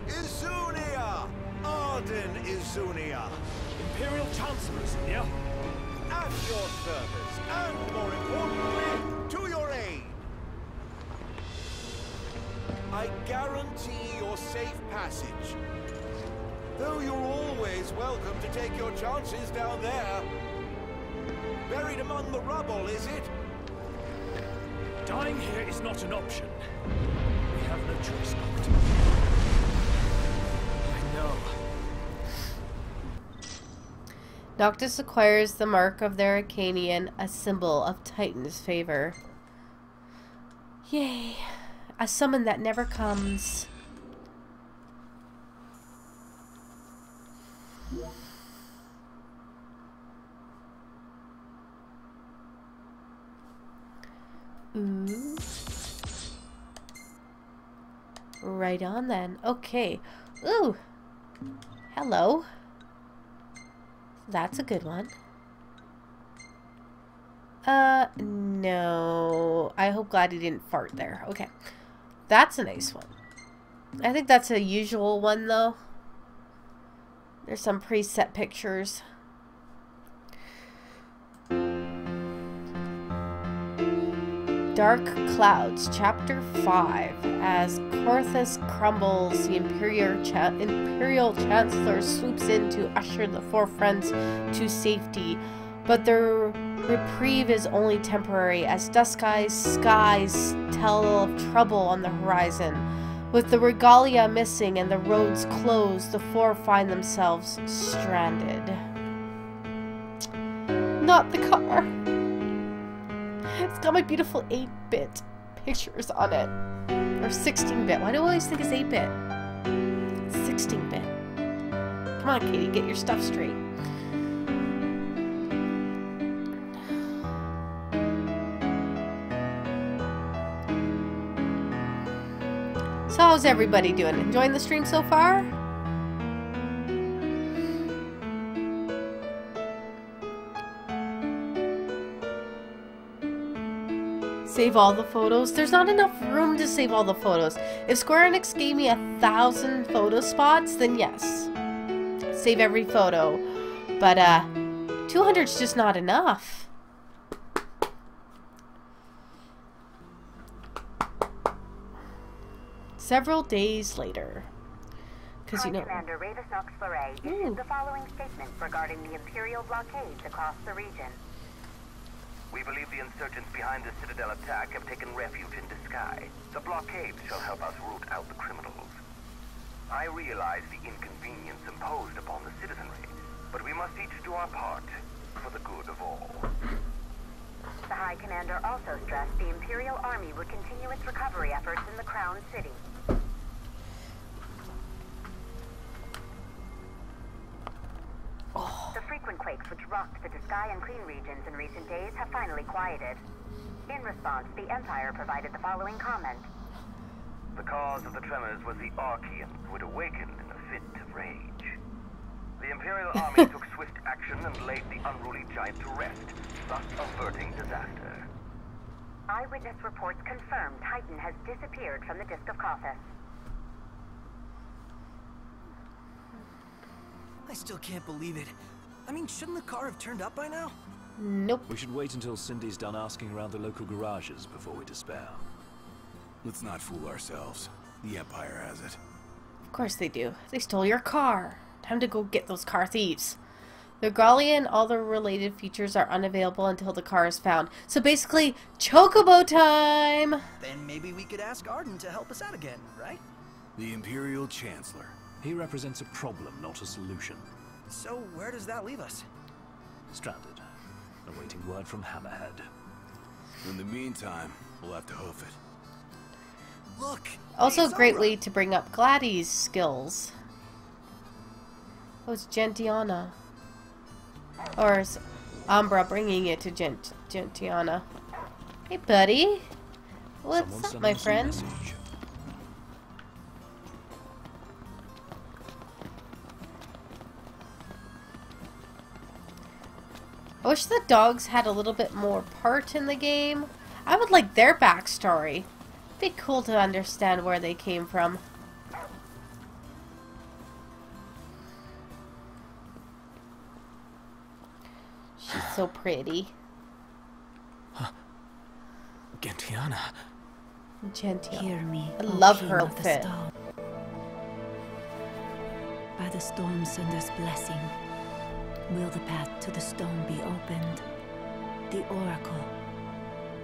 Izunia! Ardyn Izunia! Imperial Chancellors, yeah? At your service, and more importantly, to your aid. I guarantee your safe passage. Though you're always welcome to take your chances down there. Buried among the rubble, is it? Dying here is not an option. We have no choice, Noct. I know. Noctis acquires the mark of the Archaean, a symbol of Titan's favor. Yay. A summon that never comes. Ooh. Right on then. Okay. Ooh. Hello. That's a good one. Uh, no. I hope glad he didn't fart there. Okay. That's a nice one. I think that's a usual one, though. There's some preset pictures. Dark Clouds, Chapter 5. As Cauthess crumbles, the Imperial, Cha- Imperial Chancellor swoops in to usher the four friends to safety. But their reprieve is only temporary, as dusk skies, skies tell of trouble on the horizon. With the regalia missing and the roads closed, the four find themselves stranded. Not the car. It's got my beautiful 8-bit pictures on it. Or 16-bit. Why do I always think it's 8-bit? 16-bit. Come on, Katie, get your stuff straight. So how's everybody doing? Enjoying the stream so far? Save all the photos. There's not enough room to save all the photos. If Square Enix gave me a thousand photo spots, then yes. Save every photo. But uh 200's just not enough. Several days later. Because you know Commander Ravus Ooh. issued the following statement regarding the Imperial blockades across the region. We believe the insurgents behind the Citadel attack have taken refuge in Duscae. The blockade shall help us root out the criminals. I realize the inconvenience imposed upon the citizenry, but we must each do our part for the good of all. The High Commander also stressed the Imperial Army would continue its recovery efforts in the Crown City. The frequent quakes which rocked the Duscae and Cleigne regions in recent days have finally quieted. In response, the Empire provided the following comment. The cause of the tremors was the Archaean, who had awakened in a fit of rage. The Imperial [laughs] Army took swift action and laid the unruly giant to rest, thus averting disaster. Eyewitness reports confirm Titan has disappeared from the Disc of Cauthess. I still can't believe it. I mean, shouldn't the car have turned up by now? Nope. We should wait until Cindy's done asking around the local garages before we despair. Let's not fool ourselves. The Empire has it. Of course they do. They stole your car. Time to go get those car thieves. The Regalia and all the related features are unavailable until the car is found. So basically, Chocobo time! Then maybe we could ask Ardyn to help us out again, right? The Imperial Chancellor. He represents a problem, not a solution. So where does that leave us? Stranded. Awaiting word from Hammerhead. In the meantime, we'll have to hoof it. Look! Also, a hey, great way to bring up Gladdy's skills. Oh, it's Gentiana. Or is Umbra bringing it to Gent Gentiana? Hey, buddy. What's Someone up, my friend? message. I wish the dogs had a little bit more part in the game. I would like their backstory. Be cool to understand where they came from. She's so pretty. Gentiana. Gentiana. Hear me, I love her of the outfit. Storm. By the storm sender's blessing, will the path to the stone be opened. The oracle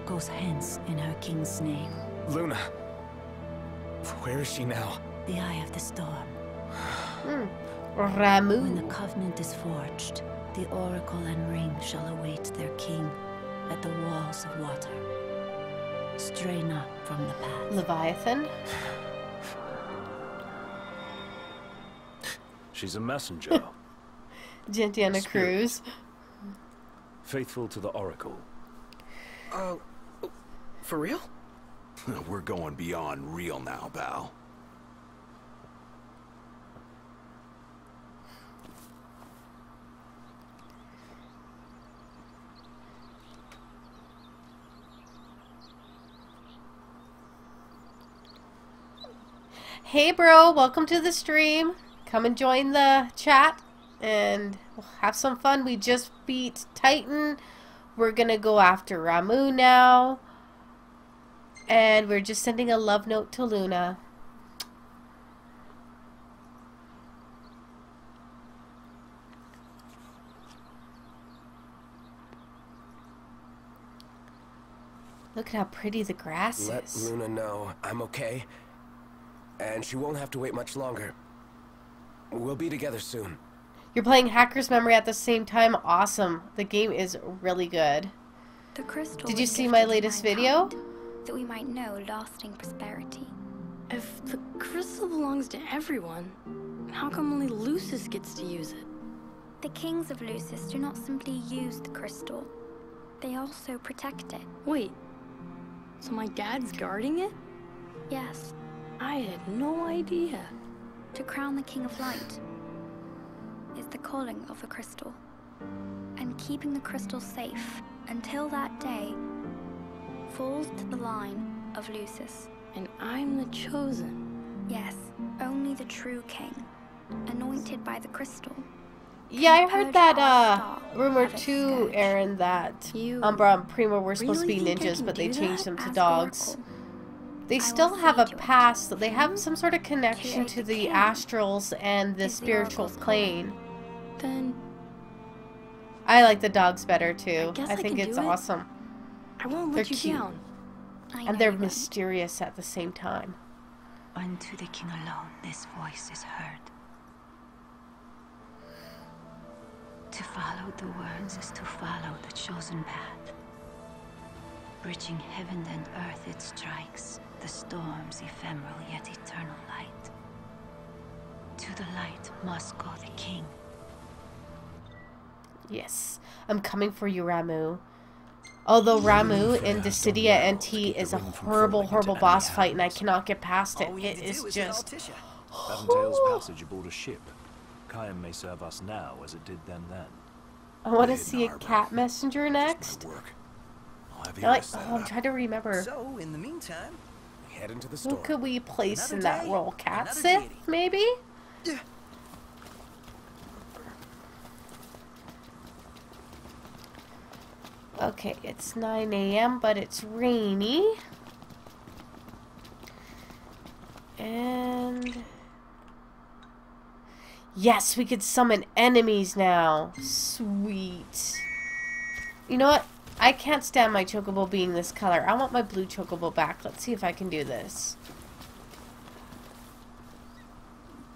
goes hence in her king's name. Luna. Where is she now? The eye of the storm. Mm. When the covenant is forged, the oracle and ring shall await their king at the walls of water. Stray not from the path. Leviathan. She's a messenger, [laughs] Gentiana Cruz. faithful to the Oracle. Oh, for real? [laughs] We're going beyond real now, pal. Hey, bro. Welcome to the stream. Come and join the chat and we'll have some fun. We just beat Titan. We're going to go after Ramuh now. And we're just sending a love note to Luna. Look at how pretty the grass Let is. Luna know I'm okay. And she won't have to wait much longer. We'll be together soon. You're playing Hacker's Memory at the same time. Awesome. The game is really good. The crystal Did you see my to latest video? mankind, That we might know lasting prosperity. If the crystal belongs to everyone, how come only Lucis gets to use it? The kings of Lucis do not simply use the crystal, they also protect it. Wait, so my dad's guarding it? Yes, I had no idea. to crown the King of Light is the calling of the crystal. And keeping the crystal safe until that day falls to the line of Lucis. And I'm the chosen. Yes, only the true king, anointed by the crystal. Yeah, I heard that uh rumor too. Aaron, that You Umbra and Pryna were supposed really to be ninjas, but they changed them to dogs. Oracle, They still have a feed you a past. dog. They have some sort of connection to the the astrals and the spiritual plane. Then I like the dogs better too. I I think it's awesome. I won't They're let you cute. down. And they're mysterious at the same time. Unto the king alone this voice is heard. To follow the words is to follow the chosen path. Bridging heaven and earth it strikes, the storm's ephemeral yet eternal light. To the light must go the king. Yes, I'm coming for you, Ramuh. Although Ramuh in Dissidia NT is a horrible, horrible boss fight and I cannot get past it. It is just... Baventail's passage aboard a ship. Caem may serve us now as it did them then. I want to see a cat messenger next. I like, oh, I'm trying to remember. So, in the meantime, head into the Who could we place Another in that day, role? Cat another Sith, maybe? Okay, it's 9 a.m., but it's rainy. And... Yes, we could summon enemies now. Sweet. You know what? I can't stand my chocobo being this color. I want my blue chocobo back. Let's see if I can do this.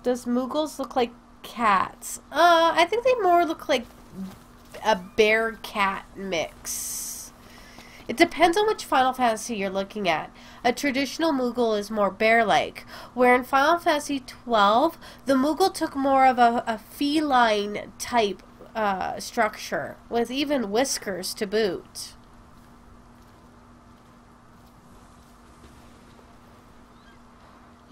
Does Moogles look like cats? Uh, I think they more look like a bear-cat mix. It depends on which Final Fantasy you're looking at. A traditional Moogle is more bear-like, where in Final Fantasy XII, the Moogle took more of a, a feline type uh, structure, with even whiskers to boot.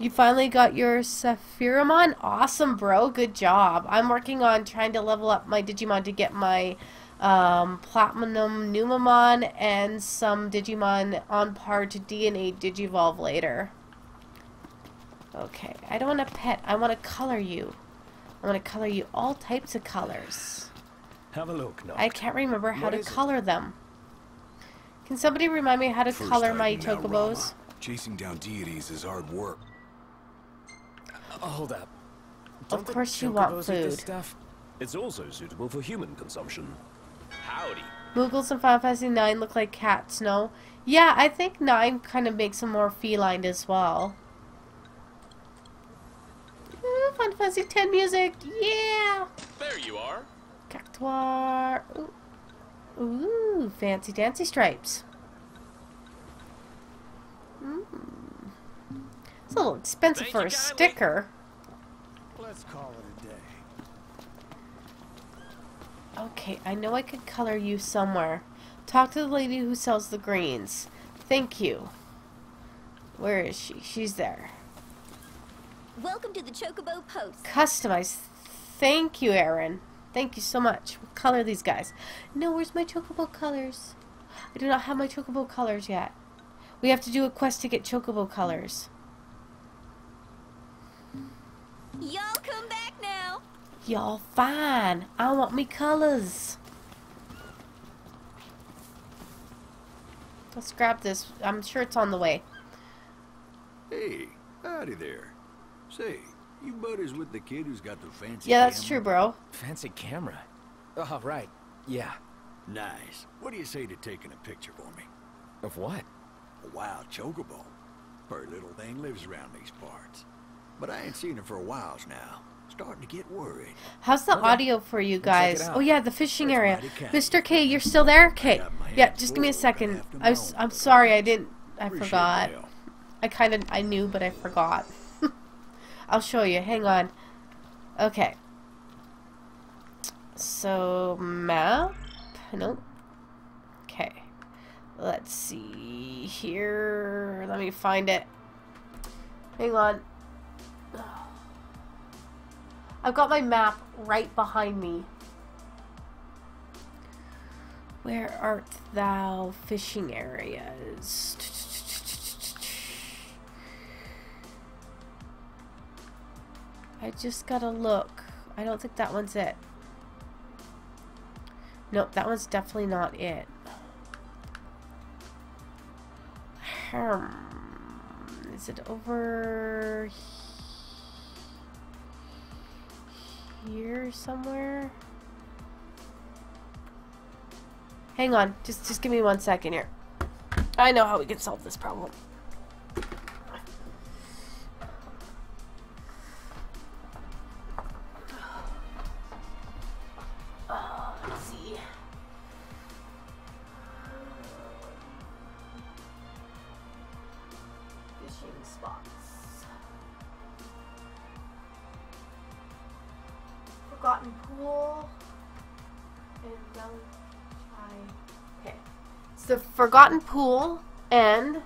You finally got your Seraphimon? Awesome, bro. Good job. I'm working on trying to level up my Digimon to get my um, Platinum Numemon and some Digimon on par to DNA Digivolve later. Okay, I don't want to pet. I want to color you. I want to color you all types of colors. Have a look, Noct. I can't remember how What to is it? color them. Can somebody remind me how to First color my item chocobos? Chasing down deities is hard work. Oh, hold up. Of Don't the course you want chocobos eat this food. stuff? It's also suitable for human consumption. Howdy. Moogles in Final Fantasy 9 look like cats, no? Yeah, I think 9 kind of makes them more feline as well. Ooh, Final Fantasy 10 music, yeah! There you are. Cactuar. Ooh. Ooh, fancy dancy stripes. Mm. It's a little expensive for a sticker. Let's call it a day. Okay, I know I could color you somewhere. Talk to the lady who sells the greens. Thank you. Where is she? She's there. Welcome to the Chocobo Post. Customize. Thank you, Aaron. Thank you so much. We'll color these guys. No, where's my chocobo colors? I do not have my chocobo colors yet. We have to do a quest to get chocobo colors. Y'all come back now. Y'all fine. I want me colors. Let's grab this. I'm sure it's on the way. Hey, howdy there. Say, you butters with the kid who's got the fancy Yeah, that's camera? true, bro. Fancy camera. Oh, right. Yeah. Nice. What do you say to taking a picture for me? Of what? A wild chocobo. Pretty little thing lives around these parts. But I ain't seen her for a while now. Starting to get worried. How's the audio for you guys? Oh yeah, the fishing That's area. Mr. K, you're still there? Okay. Yeah, just give me a second. I was, I'm sorry, I didn't. I Appreciate forgot. I kind of I knew, but I forgot. I'll show you. Hang on. Okay. So map. Nope. Okay. Let's see here. Let me find it. Hang on. I've got my map right behind me. Where art thou fishing areas? I just gotta look. I don't think that one's it. Nope, that one's definitely not it. Hmm. Is it over here somewhere? Hang on, just just give me one second here. I know how we can solve this problem. Forgotten Pool and. Okay. It's the Forgotten Pool and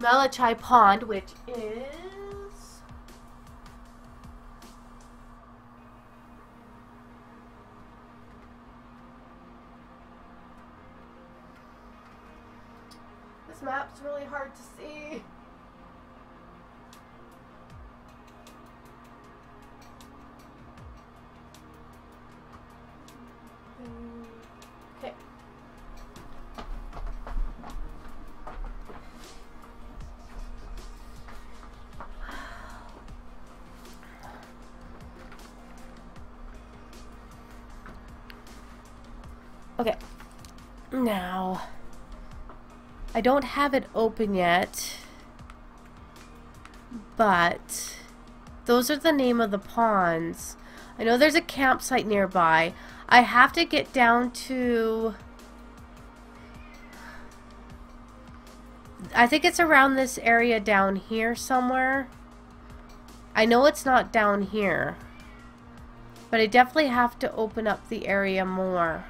Malachai Pond, which is This map's really hard to Now, I don't have it open yet, but those are the name of the ponds. I know there's a campsite nearby. I have to get down to... I think it's around this area down here somewhere. I know it's not down here. But I definitely have to open up the area more.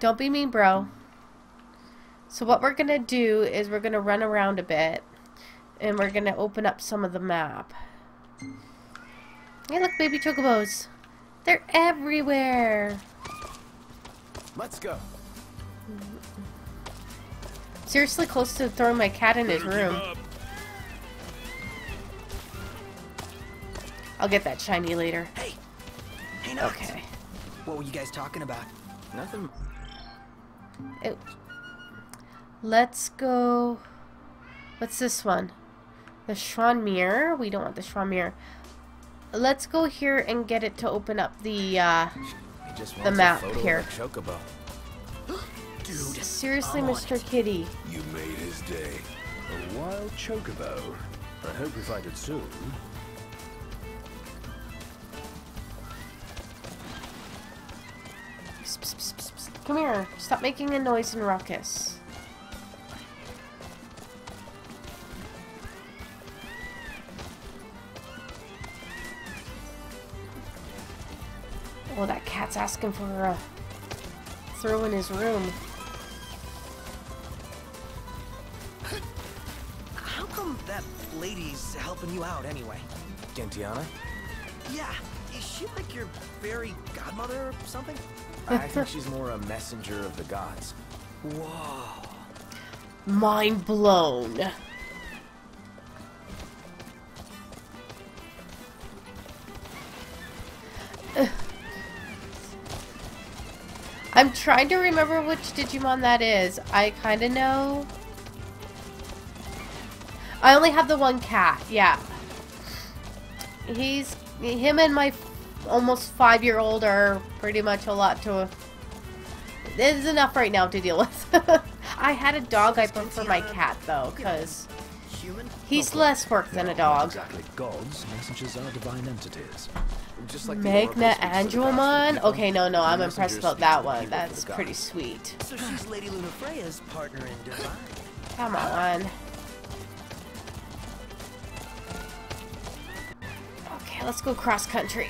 Don't be mean, bro. So what we're going to do is we're going to run around a bit. And we're going to open up some of the map. Hey, look, baby chocobos. They're everywhere. Let's go. Seriously close to throwing my cat in his room. I'll get that shiny later. Hey! Hey, Okay. What were you guys talking about? Nothing. It, let's go... What's this one? The Schwanmere. We don't want the Schwanmere. Let's go here and get it to open up the, uh, just the map photo of here. a chocobo. [gasps] Dude, Seriously, I'm on Mr. Kitty. You made his day. A wild chocobo. I hope we find it soon. Come here. Stop making a noise and ruckus. Oh, that cat's asking for a throw in his room. How come that lady's helping you out anyway? Gentiana? Yeah, is she like your fairy godmother or something? I think she's more a messenger of the gods. Whoa. Mind blown. [sighs] I'm trying to remember which Digimon that is. I kind of know. I only have the one cat, yeah. He's, him and my almost five-year-old are pretty much a lot to, it's enough right now to deal with. [laughs] I had a dog, I prefer my cat though, because he's less work than a dog. exactly gods. Messengers are divine entities. Just like Magna Oracle speaks for the Angelmon? Okay, no, no, I'm impressed about that one. people for the That's pretty sweet. So she's Lady Luna Freya's partner in divine. Come on. Okay, let's go cross country.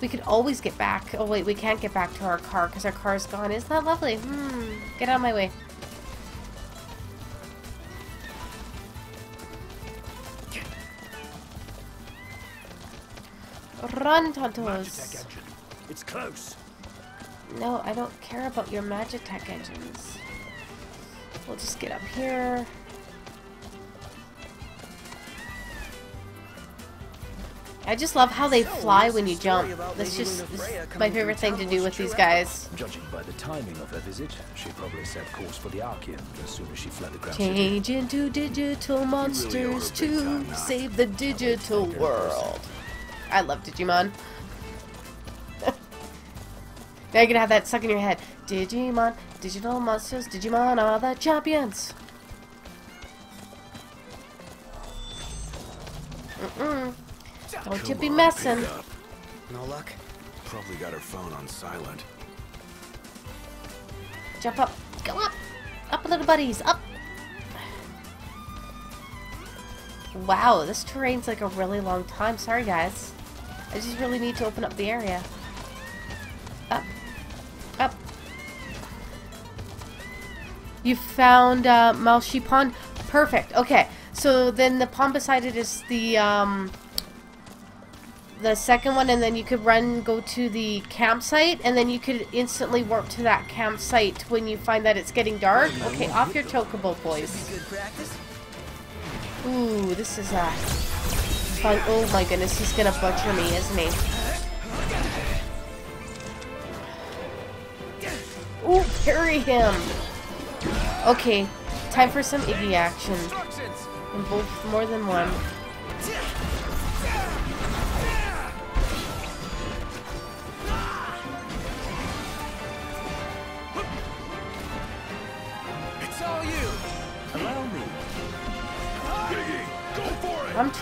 We could always get back. Oh wait, we can't get back to our car because our car's gone. Isn't that lovely? Hmm. Get out of my way. Run, Tontos. It's close. No, I don't care about your Magitech engines. We'll just get up here. I just love how they fly when you jump. That's just my favorite thing to do with these guys. Judging by the timing of her visit, she probably set course for the Archaean as soon as she fled the City. Change into digital monsters to save the digital world. I love Digimon. [laughs] now you're gonna have that stuck in your head. Digimon, digital monsters, Digimon are the champions. Mm-mm. Don't you be messing. No luck? Probably got her phone on silent. Jump up. Go up. Up, little buddies. Up. Wow, this terrain's like a really long time. Sorry, guys. I just really need to open up the area. Up. Up. You found uh, Malshi Pond? Perfect. Okay. So then the pond beside it is the, um, the second one, and then you could run, go to the campsite, and then you could instantly warp to that campsite when you find that it's getting dark. Okay, off your chocobo, boys. Ooh, this is uh, fun. Oh my goodness, he's gonna butcher me, isn't he? Ooh, parry him! Okay, time for some Iggy action. And both more than one.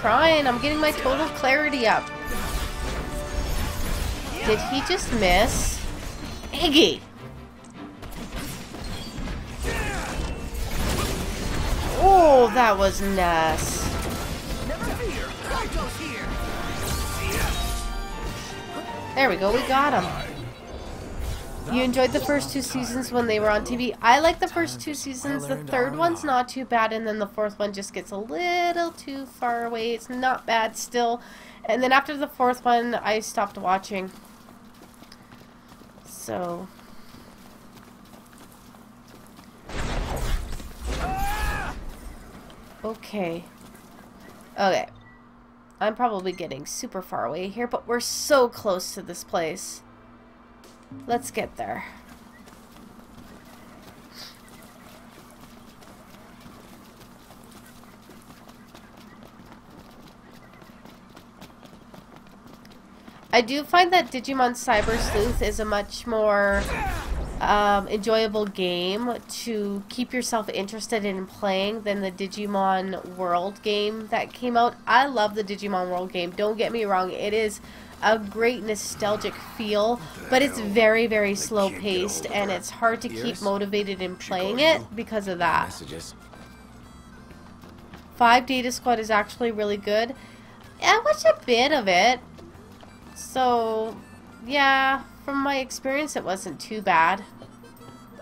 Trying. I'm getting my total clarity up. Did he just miss? Iggy! Oh, that was nice. There we go, we got him. You enjoyed the first two seasons when they were on TV. I like the first two seasons. The third one's not too bad, and then the fourth one just gets a little too far away. It's not bad still. And then after the fourth one, I stopped watching. So... Okay. Okay. I'm probably getting super far away here, but we're so close to this place. Let's get there. I do find that Digimon Cyber Sleuth is a much more um, enjoyable game to keep yourself interested in playing than the Digimon World game that came out. I love the Digimon World game, don't get me wrong, it is a great nostalgic feel, but it's very, very slow paced and it's hard to keep motivated in playing it because of that. Five Data Squad is actually really good. I watched a bit of it. So, yeah, from my experience, it wasn't too bad.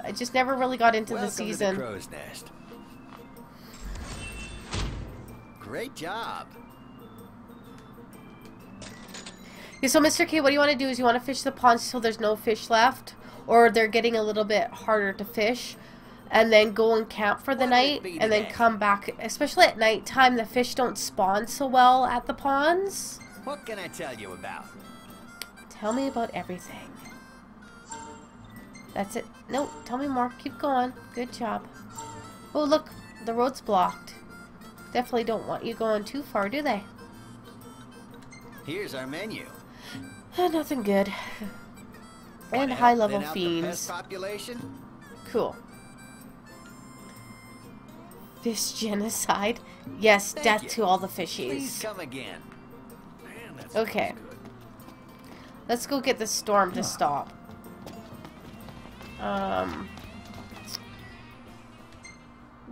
I just never really got into Welcome the season. To the crow's nest. Great job. Yeah, so Mr. K, what do you want to do? Is you want to fish the ponds till there's no fish left? Or they're getting a little bit harder to fish? And then go and camp for the night? And then come back, especially at night time, the fish don't spawn so well at the ponds? What can I tell you about? Tell me about everything. That's it. No, tell me more. Keep going. Good job. Oh, look. The road's blocked. Definitely don't want you going too far, do they? Here's our menu. Uh, nothing good. And Wanna help high-level thin out the fiends. population? Cool. Fish genocide? Yes, Thank death you. to all the Please fishies. come again. Okay. Let's go get the storm to stop. Um...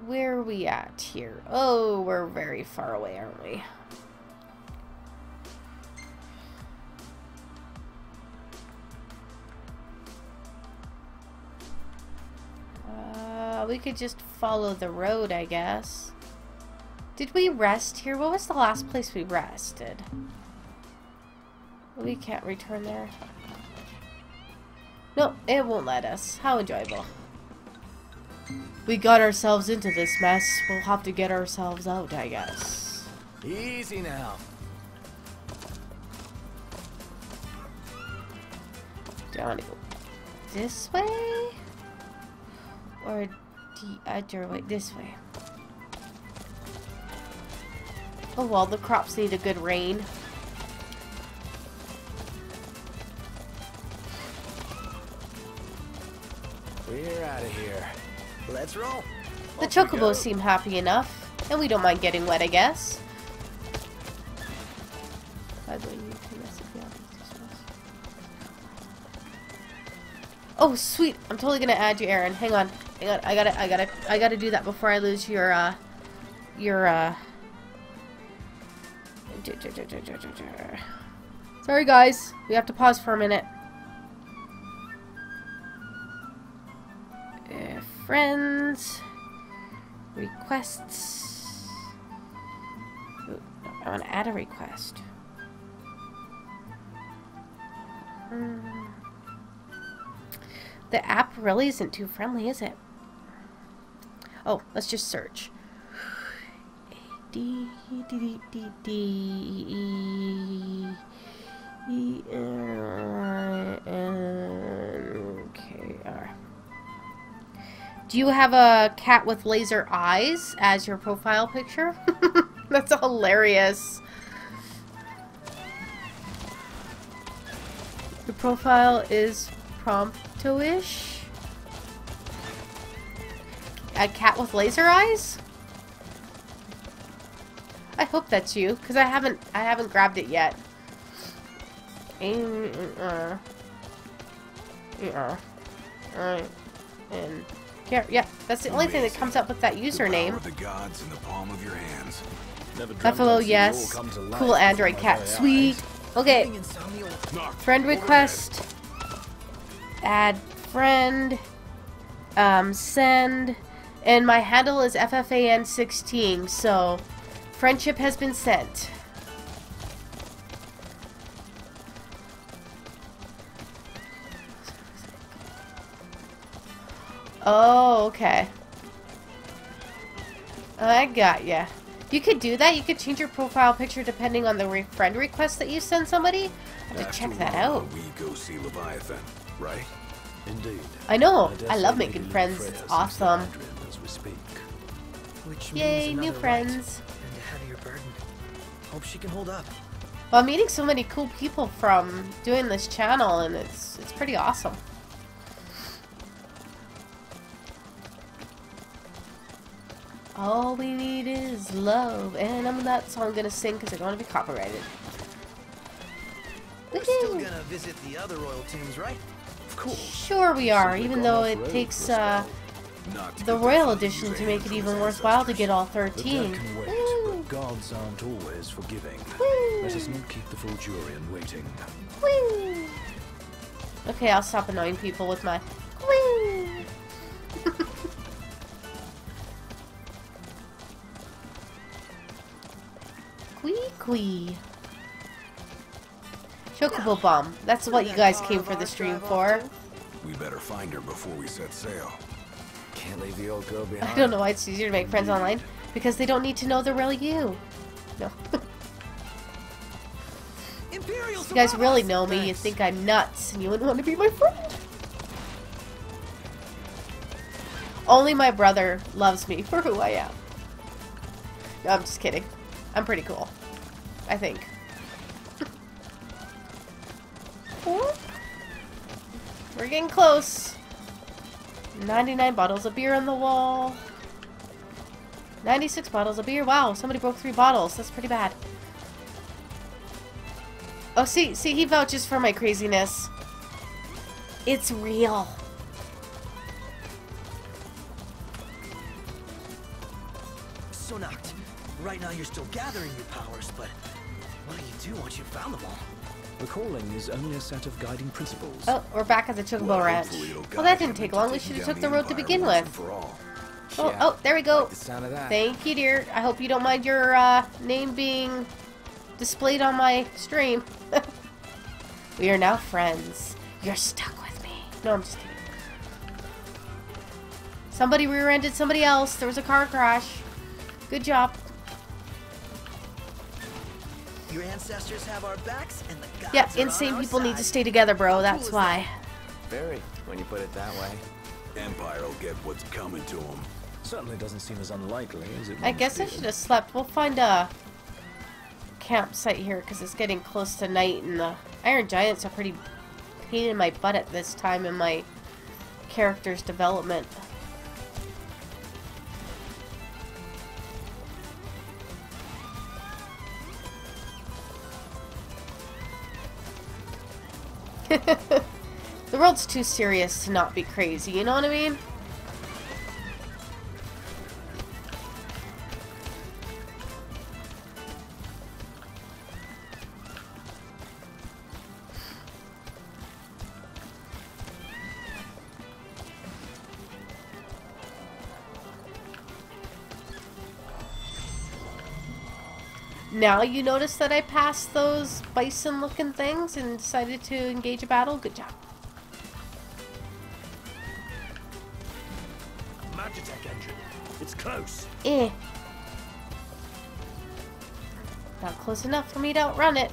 Where are we at here? Oh, we're very far away, aren't we? Uh, we could just follow the road, I guess. Did we rest here? What was the last place we rested? We can't return there. No, it won't let us. How enjoyable. We got ourselves into this mess. We'll have to get ourselves out, I guess. Easy now. Do I want to go this way? Or the other way? This way. Oh well, the crops need a good rain. We're out of here. Let's roll. The chocobos seem happy enough, and we don't mind getting wet, I guess. By the way, you can message me on these two Oh, sweet. I'm totally gonna add you, Aaron. Hang on. Hang on. I gotta, I gotta, I gotta do that before I lose your, uh, your, uh... Sorry, guys. We have to pause for a minute. Uh, friends. Requests. Ooh, I want to add a request. Hmm. The app really isn't too friendly, is it? Oh, let's just search. [sighs] D D D D D E E N N K R. Do you have a cat with laser eyes as your profile picture? [laughs] That's hilarious. Your profile is prompto-ish. A cat with laser eyes? I hope that's you, because I haven't I haven't grabbed it yet. And uh, yeah, alright, and yeah, yeah, that's the only thing that comes up with that username. The gods in the palm of your hands. Buffalo, yes. Cool Android cat, sweet. Okay. Friend request. Add friend. Um, send. And my handle is FFAN16, so friendship has been sent. Oh, okay. Oh, I got ya. You could do that. You could change your profile picture depending on the re friend request that you send somebody. I have to check that out. We go see Leviathan, right? Indeed. I know. I love making friends. It's awesome. As we speak. Which Yay, means new friends. Right, and a heavier burden. Hope she can hold up. Well, I'm meeting so many cool people from doing this channel, and it's it's pretty awesome. All we need is love, and I'm that song gonna sing because I don't want to be copyrighted. We're still gonna visit the other royal tombs, right? Of course. Sure we are, even though it takes uh, the royal edition to make it even worthwhile to get all The 13. can wait, gods aren't always forgiving. Let us not keep the Fulgurian waiting. Whee! Okay, I'll stop annoying people with my! [laughs] Quee quee. Chocobo bomb. That's what you guys came for the stream for. We better find her before we set sail. Can't leave the old girl behind. I don't know why it's easier to make friends online. Because they don't need to know the real you. No. [laughs] Imperial you guys really know me, you think I'm nuts, and you wouldn't want to be my friend. Only my brother loves me [laughs] for who I am. No, I'm just kidding. I'm pretty cool. I think. [laughs] We're getting close. 99 bottles of beer on the wall. 96 bottles of beer. Wow, somebody broke three bottles. That's pretty bad. Oh, see, see, he vouches for my craziness. It's real. Sonact, right now you're still gathering your powers, but what do you do once you've found them all? The calling is only a set of guiding principles. Oh, we're back at the Chocobo Well, Ranch. Well, that didn't take long. We should have took the the road to begin with. Oh, Yeah, oh, there we go. like the sound of that. Thank you, dear. I hope you don't mind your uh, name being displayed on my stream. [laughs] we are now friends. You're stuck with me. No, I'm just kidding. Somebody rear-ended somebody else. There was a car crash. Good job. Your ancestors have our backs, and the gods Yeah, are on insane our people need to stay together, bro. That's cool is why. Very, when you put it that way. Empire will get what's coming to them. Certainly doesn't seem as unlikely as it I once guess I should have slept. We'll find a campsite here because it's getting close to night and the Iron Giant's a pretty pain in my butt at this time in my character's development. [laughs] The world's too serious to not be crazy, you know what I mean? Now you notice that I passed those bison looking things and decided to engage a battle? Good job. Magitech engine. It's close. Eh. Not close enough for me to outrun it.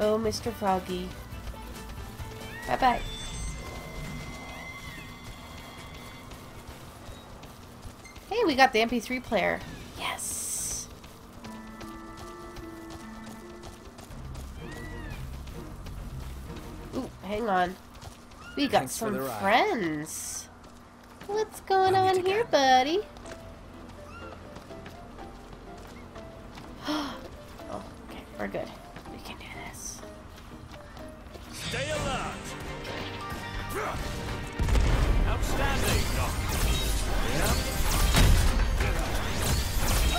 Oh, Mr. Froggy. Bye-bye. Hey, we got the MP3 player. Yes. Ooh, hang on. We got Thanks some friends. What's going on here, buddy? oh, [gasps] okay, we're good. We can do this. Stay alert. Outstanding, Doc.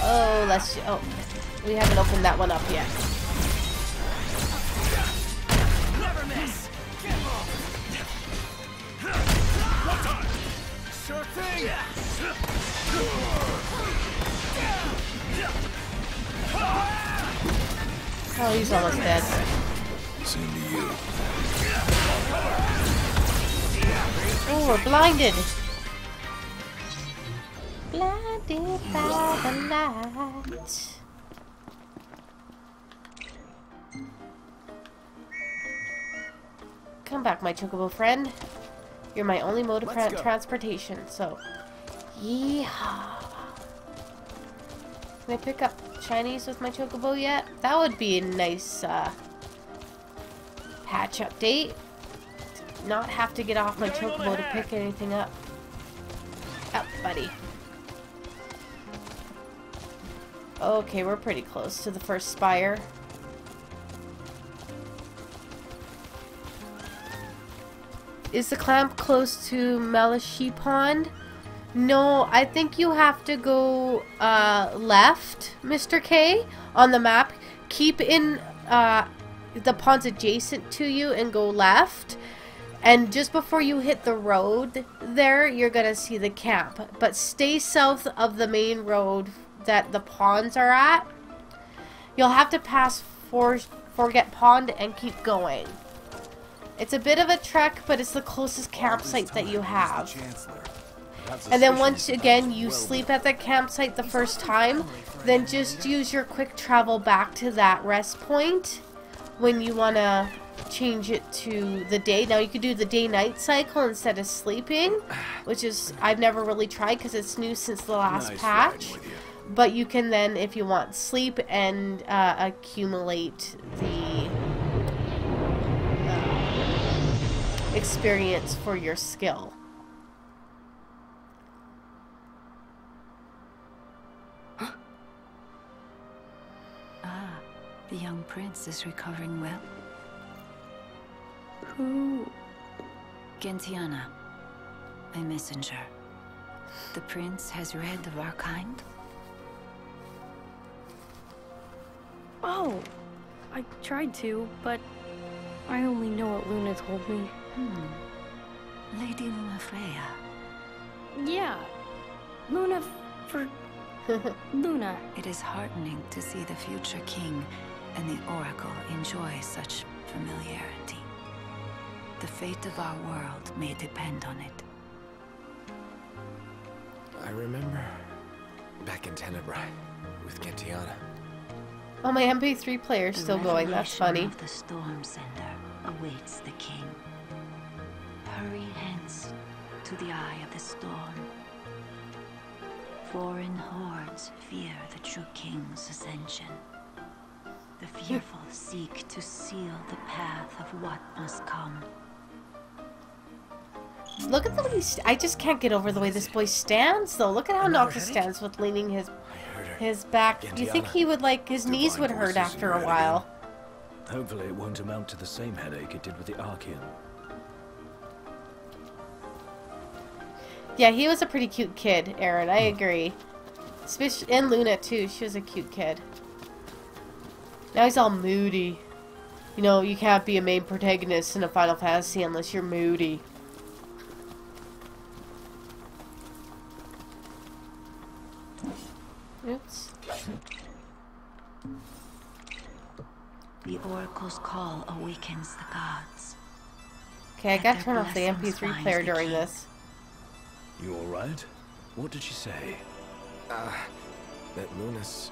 Oh, let's. Oh, we haven't opened that one up yet. Never miss. Sure thing. Oh, he's almost dead. Same to you. Oh, we're blinded. Blinded by the light. Come back, my chocobo friend. You're my only mode of tra- transportation, so... Yeehaw. Can I pick up Chinese with my chocobo yet? That would be a nice, uh... Patch update. Not have to get off my chocobo to pick anything up. Up, buddy. Okay, we're pretty close to the first spire. Is the clamp close to Melishi Pond? No, I think you have to go uh, left, Mr. K, on the map. Keep in uh, the ponds adjacent to you and go left. And just before you hit the road there, you're going to see the camp. But stay south of the main road that the ponds are at. You'll have to pass For Forget Pond and keep going. It's a bit of a trek, but it's the closest campsite that you have. And then once again you sleep at the campsite the first time, then just use your quick travel back to that rest point when you want to change it to the day. Now you could do the day-night cycle instead of sleeping, [sighs] which is I've never really tried because it's new since the last Nice patch. Riding with you. But you can then, if you want, sleep and uh, accumulate the uh, experience for your skill. [gasps] Ah, the young prince is recovering well. Who? Gentiana, my messenger. The prince has read of our kind. Oh, I tried to, but I only know what Luna told me. Hmm. Lady Lunafreya. Yeah, Luna f- for [laughs] Luna. It is heartening to see the future king and the oracle enjoy such familiarity. The fate of our world may depend on it. I remember back in Tenebrae with Gentiana. Oh, my MP3 player's The still going. That's funny. Of the storm sender awaits the king. Hurry hence to the eye of the storm. Foreign hordes fear the true king's ascension. The fearful [laughs] seek to seal the path of what must come. Look at the way he I just can't get over the way this boy stands, though. Look at how Noctis stands with leaning his his back. Do You think he would like his knees would hurt after a while? Hopefully it won't amount to the same headache it did with the Archaean. Yeah, he was a pretty cute kid, Aaron. I hmm. agree. Especially, and Luna, too. She was a cute kid. Now he's all moody. You know, you can't be a main protagonist in a Final Fantasy unless you're moody. Oops. The Oracle's call awakens the gods. Okay, I gotta turn off the MP3 player during king. this. You alright? What did she say? Uh, that Luna's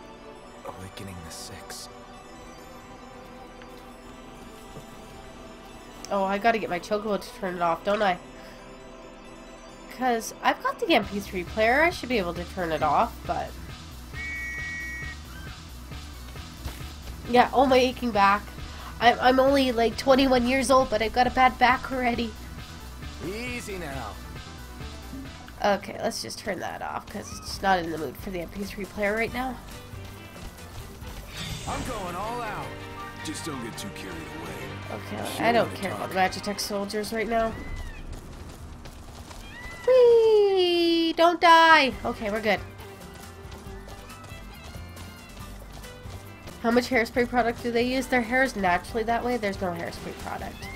awakening the Six. Oh, I gotta get my chocobo to turn it off, don't I? Because I've got the MP3 player, I should be able to turn it off, but... Yeah, oh my aching back. I'm, I'm only like 21 years old, but I've got a bad back already. Easy now. Okay, let's just turn that off, because it's not in the mood for the MP3 player right now. I'm going all out. Just don't get too carried away. Okay, I don't care about the Magitech soldiers right now. Whee! Don't die! Okay, we're good. How much hairspray product do they use? Their hair is naturally that way. There's no hairspray product.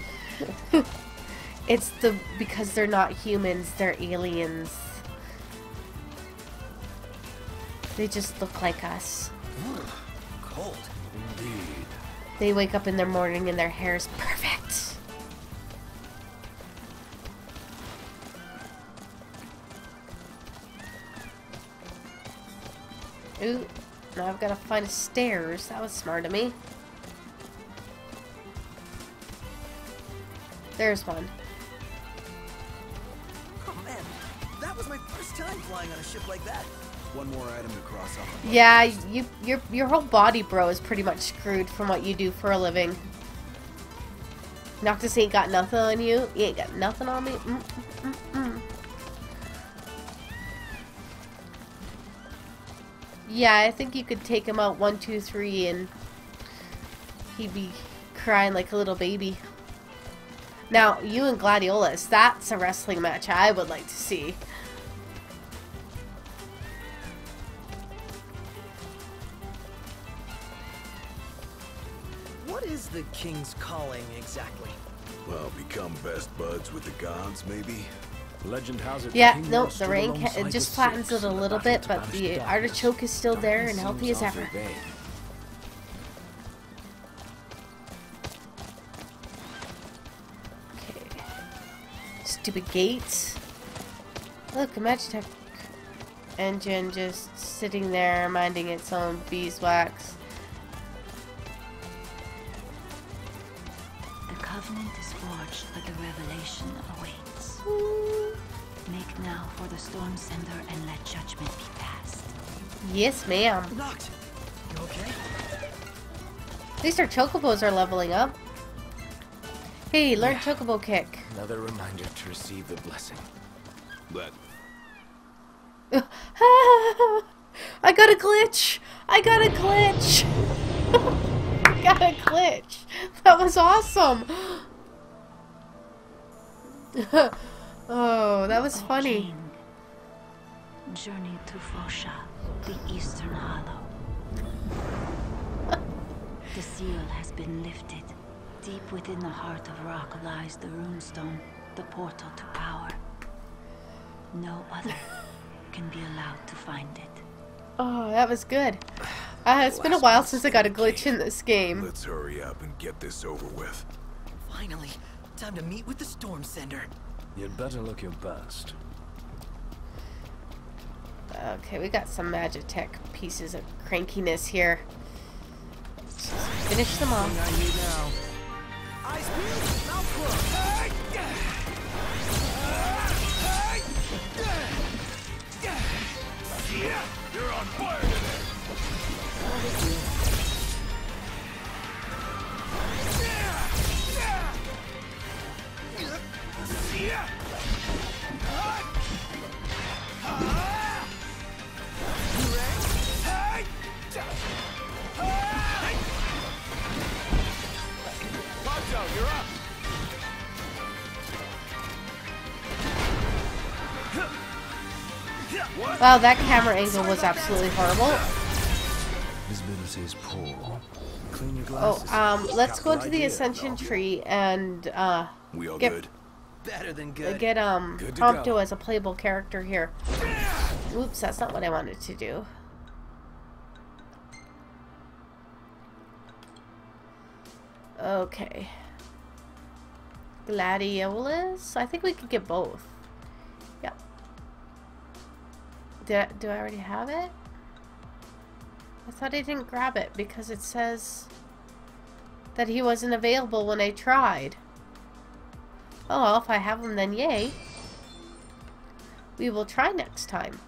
[laughs] it's the because they're not humans, they're aliens. They just look like us. Mm, cold. Indeed. They wake up in the morning and their hair is perfect. Ooh, now I've got to find a stairs. That was smart of me. There's one. Oh man, that was my first time flying on a ship like that. One more item to cross off. Yeah, you your your whole body, bro, is pretty much screwed from what you do for a living. Noctis ain't got nothing on you. You ain't got nothing on me. Mm, mm, mm, Yeah, I think you could take him out one, two, three, and he'd be crying like a little baby. Now, you and Gladiolus, that's a wrestling match I would like to see. What is the king's calling exactly? Well, become best buds with the gods, maybe? Legend has it. Yeah, King no, the stood rain ca- alongside it just flattens it a little bit, but the artichoke is still there and healthy as ever. Okay. Stupid gates. Look, a Magitech engine just sitting there minding its own beeswax. The storm sender and let judgment be passed. Yes, ma'am. Noct. You okay? At least our chocobos are leveling up. Hey, learn chocobo kick. Another reminder to receive the blessing. But [laughs] I got a glitch! I got a glitch! I [laughs] got a glitch! That was awesome! [laughs] oh, that was O funny. King, Journey to Fociaugh, the Eastern Hollow. [laughs] the seal has been lifted. Deep within the heart of rock lies the runestone, the portal to power. No other [laughs] can be allowed to find it. Oh, that was good. Uh, it's been a while since I got a glitch in this game. let's hurry up and get this over with. Finally, time to meet with the storm sender. You'd better look your best. Okay, we got some Magitech pieces of crankiness here. Just finish them off. You're on fire today. Wow, that camera angle was absolutely horrible. Visibility is poor. Clean your Oh, um, let's go into the idea, Ascension tree and, uh, We all get, good? Better than good. get, um, Good Prompto go. as a playable character here. Oops, that's not what I wanted to do. Okay. Gladiolus? I think we could get both. Did I, do I already have it? I thought I didn't grab it because it says that he wasn't available when I tried. Oh well, if I have him then yay. We will try next time.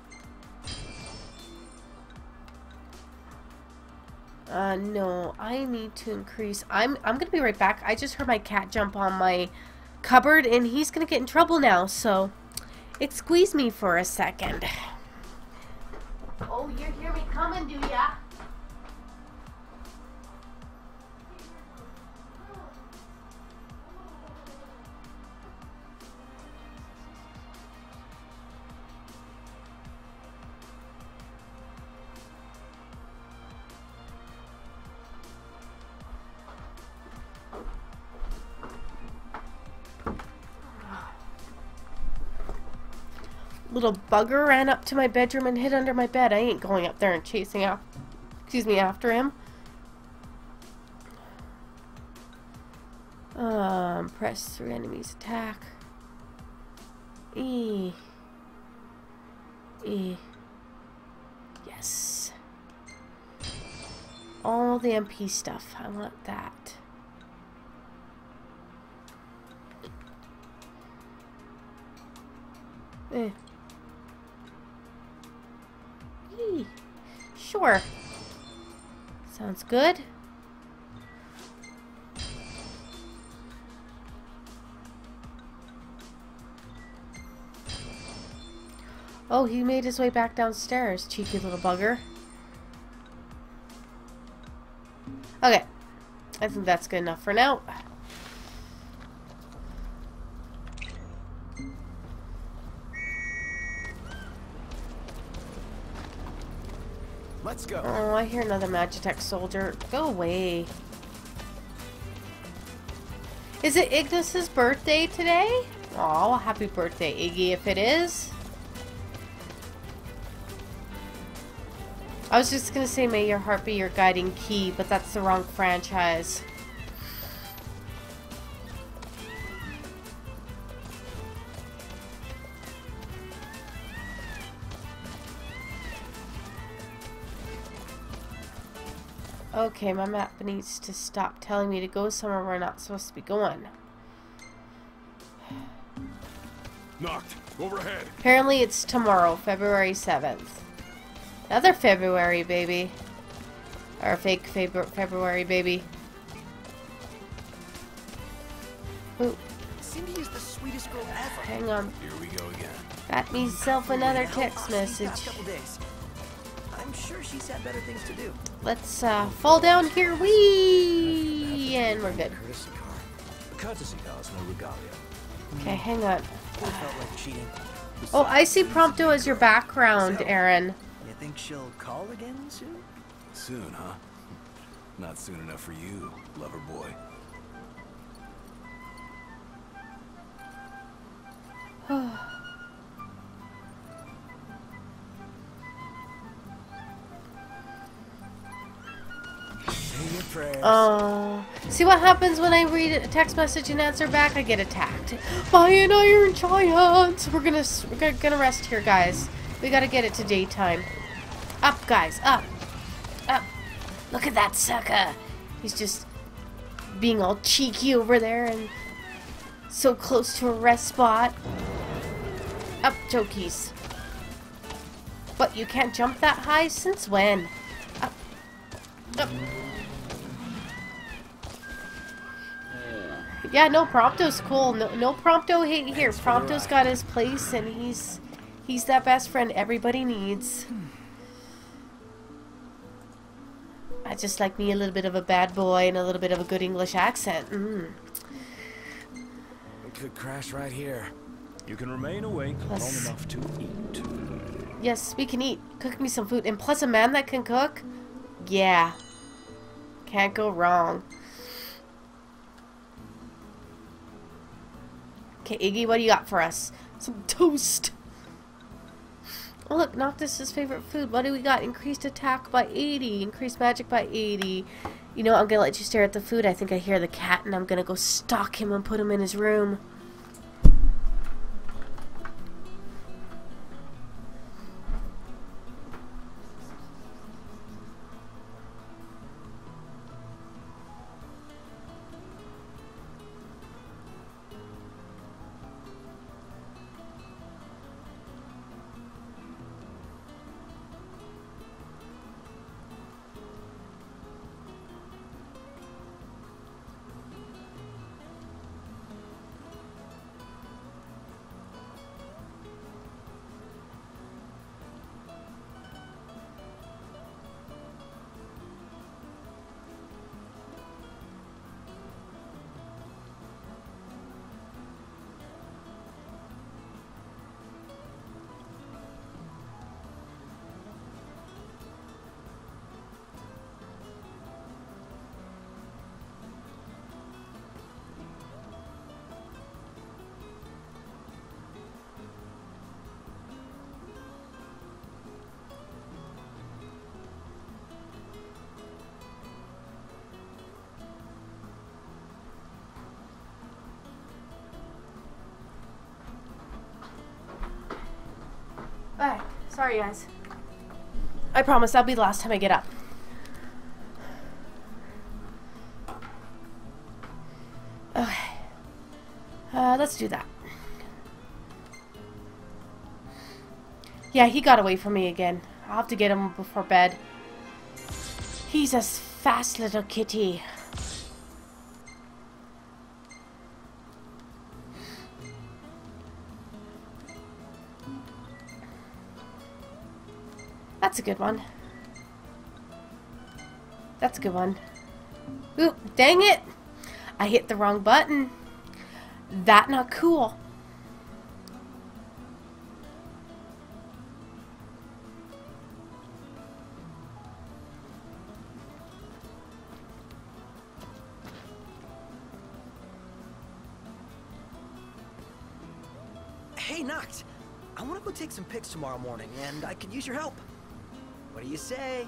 Uh, no, I need to increase. I'm I'm gonna be right back. I just heard my cat jump on my cupboard, and he's gonna get in trouble now. So, excuse me for a second. Oh, you hear me coming, bugger ran up to my bedroom and hid under my bed. I ain't going up there and chasing after, excuse me, after him. Um, press through enemies attack. E. E. Yes. All the MP stuff. I want that. Eh. Sure. Sounds good. Oh, he made his way back downstairs, cheeky little bugger. Okay. I think that's good enough for now. Let's go. Oh, I hear another Magitech soldier. Go away. Is it Ignis's birthday today? Oh, happy birthday, Iggy, if it is. I was just gonna say, may your heart be your guiding key, but that's the wrong franchise. Okay, my map needs to stop telling me to go somewhere we're not supposed to be going. Knocked. Overhead. Apparently it's tomorrow, February 7th. Another February, baby. Or fake Feb February, baby. Ooh, Cindy is the sweetest girl ever. hang on. Here we go again. Got myself another text us these past message. Couple days. I'm sure she's had better things to do. Let's uh, fall down here. we And we're good. Courtesy car. Courtesy cars, no regalia. Okay, hang on. It felt like cheating. Oh, I see Prompto as your background, Aaron. You think she'll call again soon? Soon, huh? Not soon enough for you, lover boy. [sighs] [sighs] [sighs] Say Oh. See what happens when I read a text message and answer back? I get attacked by an iron giant. We're gonna we're gonna, rest here, guys. We gotta get it to daytime. Up, guys, up, up. Look at that sucker. He's just being all cheeky over there and so close to a rest spot. Up, Jokies. What? You can't jump that high? Since when? Up. Up. Yeah, no, Prompto's cool. No, no Prompto hate here. Prompto's got his place, and he's he's that best friend everybody needs. I just like me a little bit of a bad boy and a little bit of a good English accent. Mm. We could crash right here. You can remain awake long enough to eat. Yes, we can eat. Cook me some food. And plus a man that can cook? Yeah. Can't go wrong. Okay, Iggy, what do you got for us? Some toast. Oh look, Noctis's favorite food. What do we got? Increased attack by 80. Increased magic by 80. You know, I'm gonna let you stare at the food. I think I hear the cat and I'm gonna go stalk him and put him in his room. Sorry guys. I promise that'll be the last time I get up. Okay. Uh, let's do that. Yeah, he got away from me again. I'll have to get him before bed. He's a fast little kitty. A good one. That's a good one. Oop, dang it! I hit the wrong button. That not cool. Hey, Noct. I want to go take some pics tomorrow morning, and I could use your help. What do you say?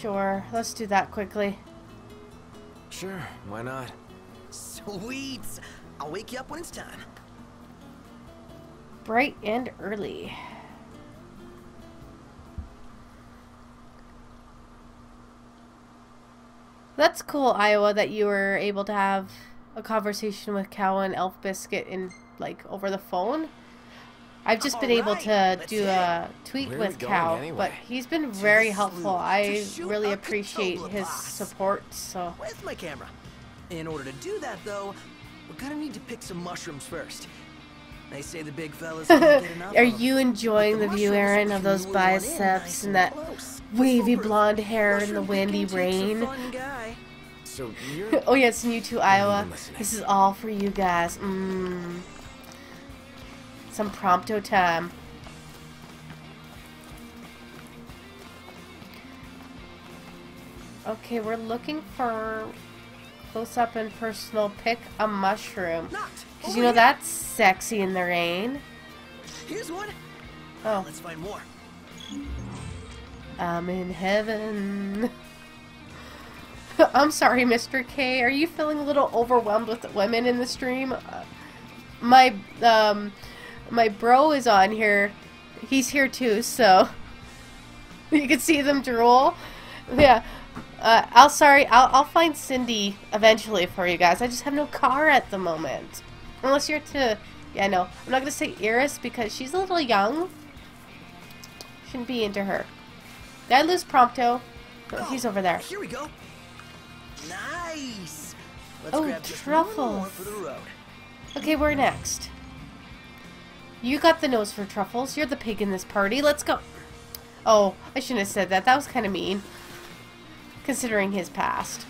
Sure, let's do that quickly. Sure, why not? Sweet. I'll wake you up when it's time. Bright and early. That's cool, Iowa, that you were able to have a conversation with Cow and Elf Biscuit in like over the phone. I've just been able to do a tweet Where with going Cow, anyway? but he's been very helpful. I really appreciate his support. So With my camera. In order to do that, though, we're gonna need to pick some mushrooms first. They say the big fellas don't get [laughs] enough Are you enjoying the view, mushrooms Aaron, of those lure one in biceps nice and and that close. wavy blonde hair in the windy picking takes a rain? So [laughs] oh yes, and you too, Iowa. This is all for you guys. Mmm. Some prompto time. Okay, we're looking for close up and personal pick a mushroom. Because you know that's sexy in the rain. Here's one. Oh. Let's find more. I'm in heaven. [laughs] I'm sorry, Mr. K. Are you feeling a little overwhelmed with women in the stream? Uh, my um, my bro is on here. He's here too, so [laughs] you can see them drool. Yeah. Uh, I'll sorry. I'll I'll find Cindy eventually for you guys. I just have no car at the moment. Unless you're to, yeah, no. I'm not gonna say Iris because she's a little young. Shouldn't be into her. Did I lose Prompto? Oh, he's over there. Here we go. Nice. Let's Oh, grab just one more truffles. for the road. Okay, we're next. You got the nose for truffles. You're the pig in this party. Let's go. Oh, I shouldn't have said that. That was kind of mean. Considering his past.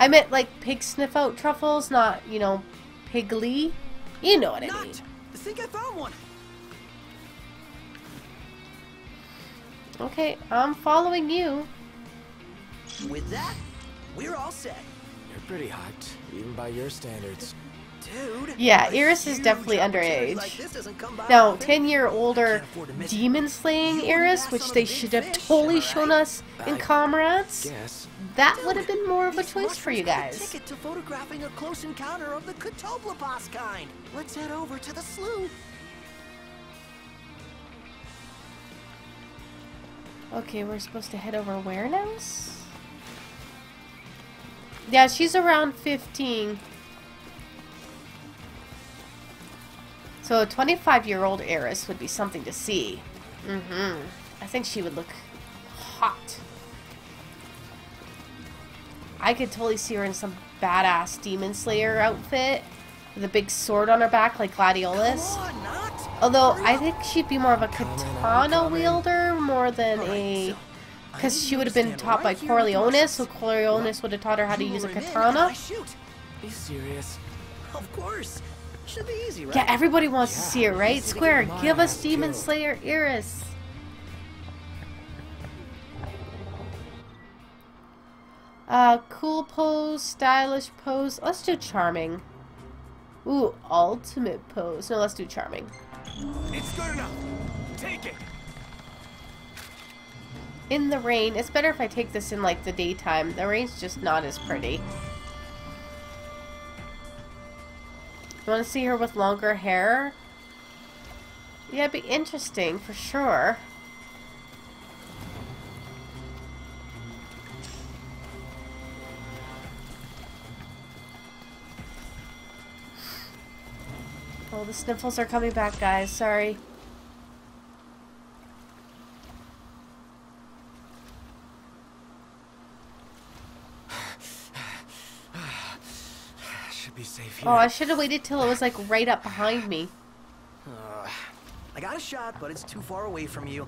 I meant, like, pig sniff out truffles, not, you know, pigly. You know what I not. mean. I think I found one. Okay, I'm following you. With that, we're all set. You're pretty hot, even by your standards. Dude. Yeah, Iris is definitely underage. like this doesn't come by Now, 10 year older demon slaying Iris, which they should have totally shown us in Comrades, Yes. that would have been more of a choice for you guys. Ticket to photographing a close encounter of the Catoblepas kind. Let's head over to the slough. Okay, we're supposed to head over where now? Yeah, she's around 15. So a 25 year old heiress would be something to see. Mm-hmm. I think she would look hot. I could totally see her in some badass demon slayer outfit with a big sword on her back like Gladiolus. Although I think she'd be more of a katana wielder more than a because she would have been taught by Cor Leonis, so Cor Leonis would have taught her how to use a katana. Be serious. Of course. Should be easy, right? Yeah, everybody wants to see it, right? Square, give us Demon killed. Slayer Iris. Uh, cool pose, stylish pose. Let's do charming. Ooh, ultimate pose. No, let's do charming. It's good enough. Take it. In the rain, it's better if I take this in like the daytime. The rain's just not as pretty. You want to see her with longer hair? Yeah, it'd be interesting for sure. Oh, the sniffles are coming back, guys. Sorry. Should be safe here. Oh, I should have waited till it was like right up behind me. Uh, I got a shot, but it's too far away from you.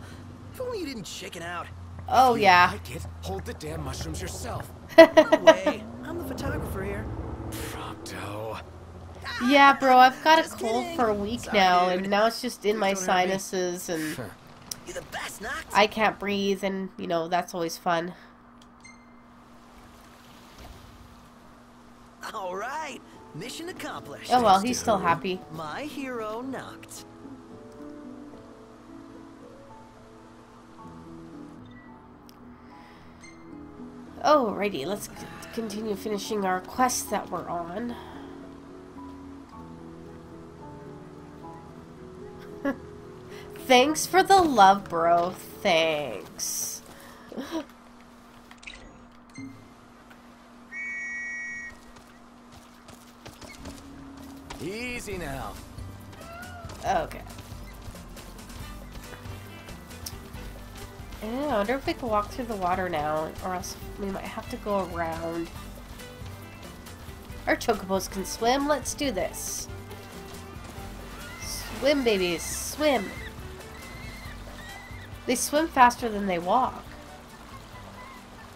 If only you didn't chicken out. Oh, yeah. Like it, hold the damn mushrooms yourself. [laughs] No way. I'm the photographer here. Prompto. Yeah, bro, I've [laughs] got a cold for a week now, and now it's just in my Don't sinuses, and You're the best, I can't breathe, and, you know, that's always fun. All right. Mission accomplished. Oh well, he's still happy. My hero Noct. Alrighty, let's continue finishing our quest that we're on. [laughs] Thanks for the love, bro. Thanks. [laughs] Easy now. Okay. Eh, I wonder if we can walk through the water now, or else we might have to go around. Our chocobos can swim. Let's do this. Swim, babies. Swim. They swim faster than they walk.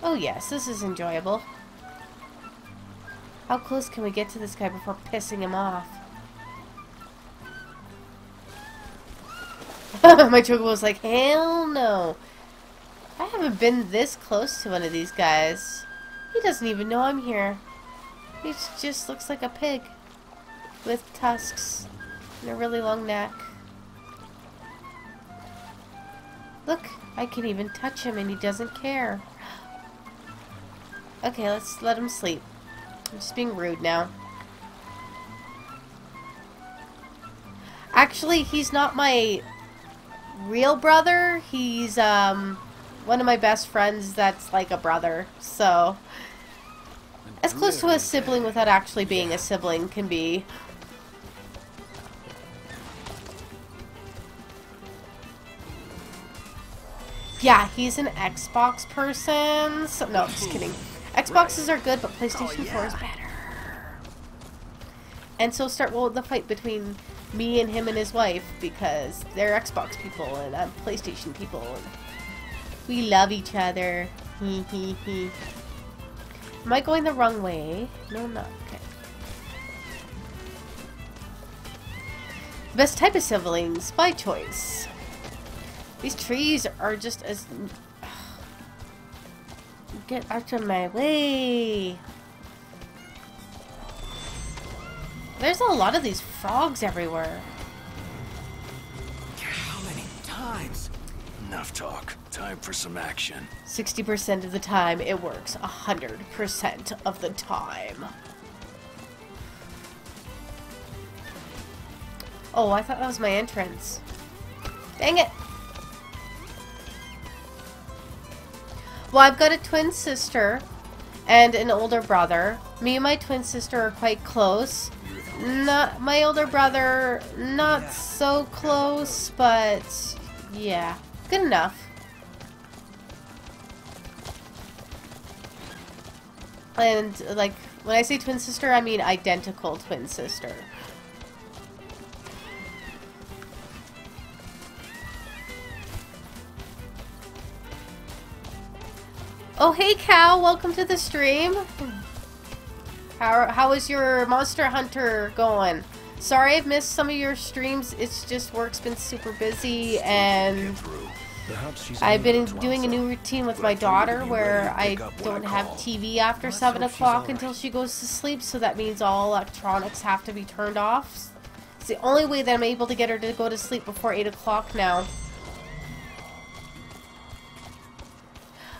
Oh yes, this is enjoyable. How close can we get to this guy before pissing him off? [laughs] My chocobo's like, hell no. I haven't been this close to one of these guys. He doesn't even know I'm here. He just looks like a pig. With tusks. And a really long neck. Look, I can even touch him and he doesn't care. [gasps] Okay, let's let him sleep. I'm just being rude now. Actually, he's not my real brother. He's um one of my best friends that's like a brother. So as close to a sibling without actually being a sibling can be. Yeah, he's an Xbox person. So, no, just kidding. Xboxes are good, but PlayStation 4 is better. And so start well, the fight between me and him and his wife because they're Xbox people and I'm PlayStation people. And we love each other. Am I going the wrong way? No, I'm not. Okay. Best type of siblings by choice. These trees are just as... [sighs] Get out of my way! There's a lot of these frogs everywhere. How many times? Enough talk. Time for some action. 60% of the time, it works. 100% of the time. Oh, I thought that was my entrance. Dang it! Well, I've got a twin sister and an older brother. Me and my twin sister are quite close. Not my older brother, not so close, but yeah, good enough. And like when I say twin sister, I mean identical twin sister. Oh, hey Cal, welcome to the stream. How, how is your Monster Hunter going? Sorry I've missed some of your streams. It's just work's been super busy and I've been doing a new routine with my daughter where I don't have TV after 7 o'clock until she goes to sleep. So that means all electronics have to be turned off. It's the only way that I'm able to get her to go to sleep before 8 o'clock now.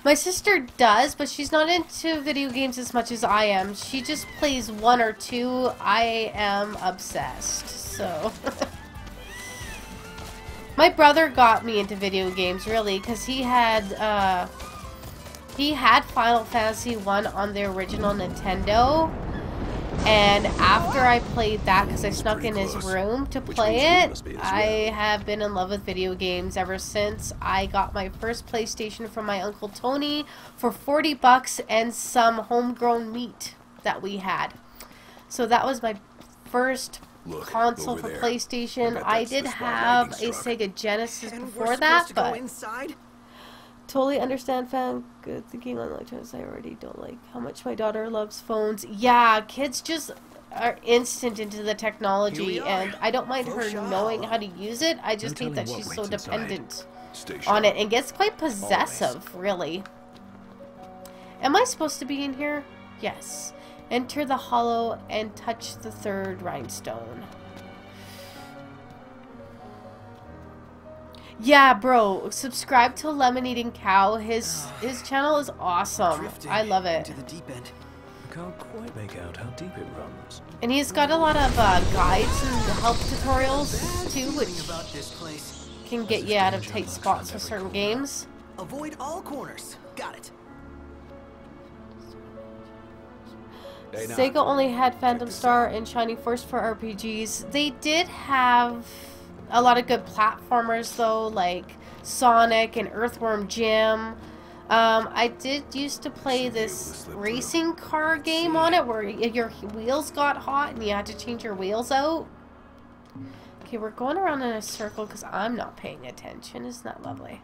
My sister does, but she's not into video games as much as I am. She just plays one or two. I am obsessed, so... [laughs] My brother got me into video games, really, because he had, uh... He had Final Fantasy 1 on the original Nintendo, and after I played that, because I snuck in his room to play it, I have been in love with video games ever since. I got my first PlayStation from my Uncle Tony for 40 bucks and some homegrown meat that we had. So that was my first Look, console for there. PlayStation. I did have a Sega Genesis and before that, but... inside? Totally understand fan good thinking on electronics. I already don't like how much my daughter loves phones. Yeah, kids just are instant into the technology, and I don't mind her knowing how to use it. I just hate that she's so dependent on it and gets quite possessive, Always. really. Am I supposed to be in here? Yes. Enter the hollow and touch the third rhinestone. Yeah, bro, subscribe to Lemon Eating Cow. His his channel is awesome. I love it. Into the deep end. I can't quite make out how deep it runs. And he's got a lot of uh, guides and help tutorials too, which can get you out of tight spots with certain games. Avoid all corners. Got it. Sega only had Phantasy Star and Shining Force for RPGs. They did have a lot of good platformers though, like Sonic and Earthworm Jim. Um, I did used to play this racing car game on it where your wheels got hot and you had to change your wheels out. Okay, we're going around in a circle because I'm not paying attention. Isn't that lovely?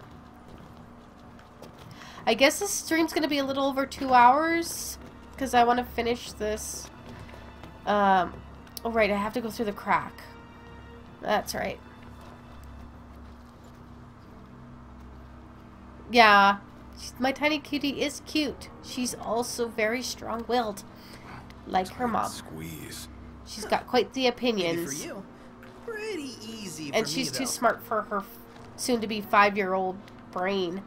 I guess this stream's going to be a little over two hours because I want to finish this. Um, oh, right, I have to go through the crack. That's right. Yeah, my tiny cutie is cute. She's also very strong-willed, like her mom. Squeeze. She's got quite the opinions. Pretty easy and she's me, too smart for her soon-to-be five-year-old brain.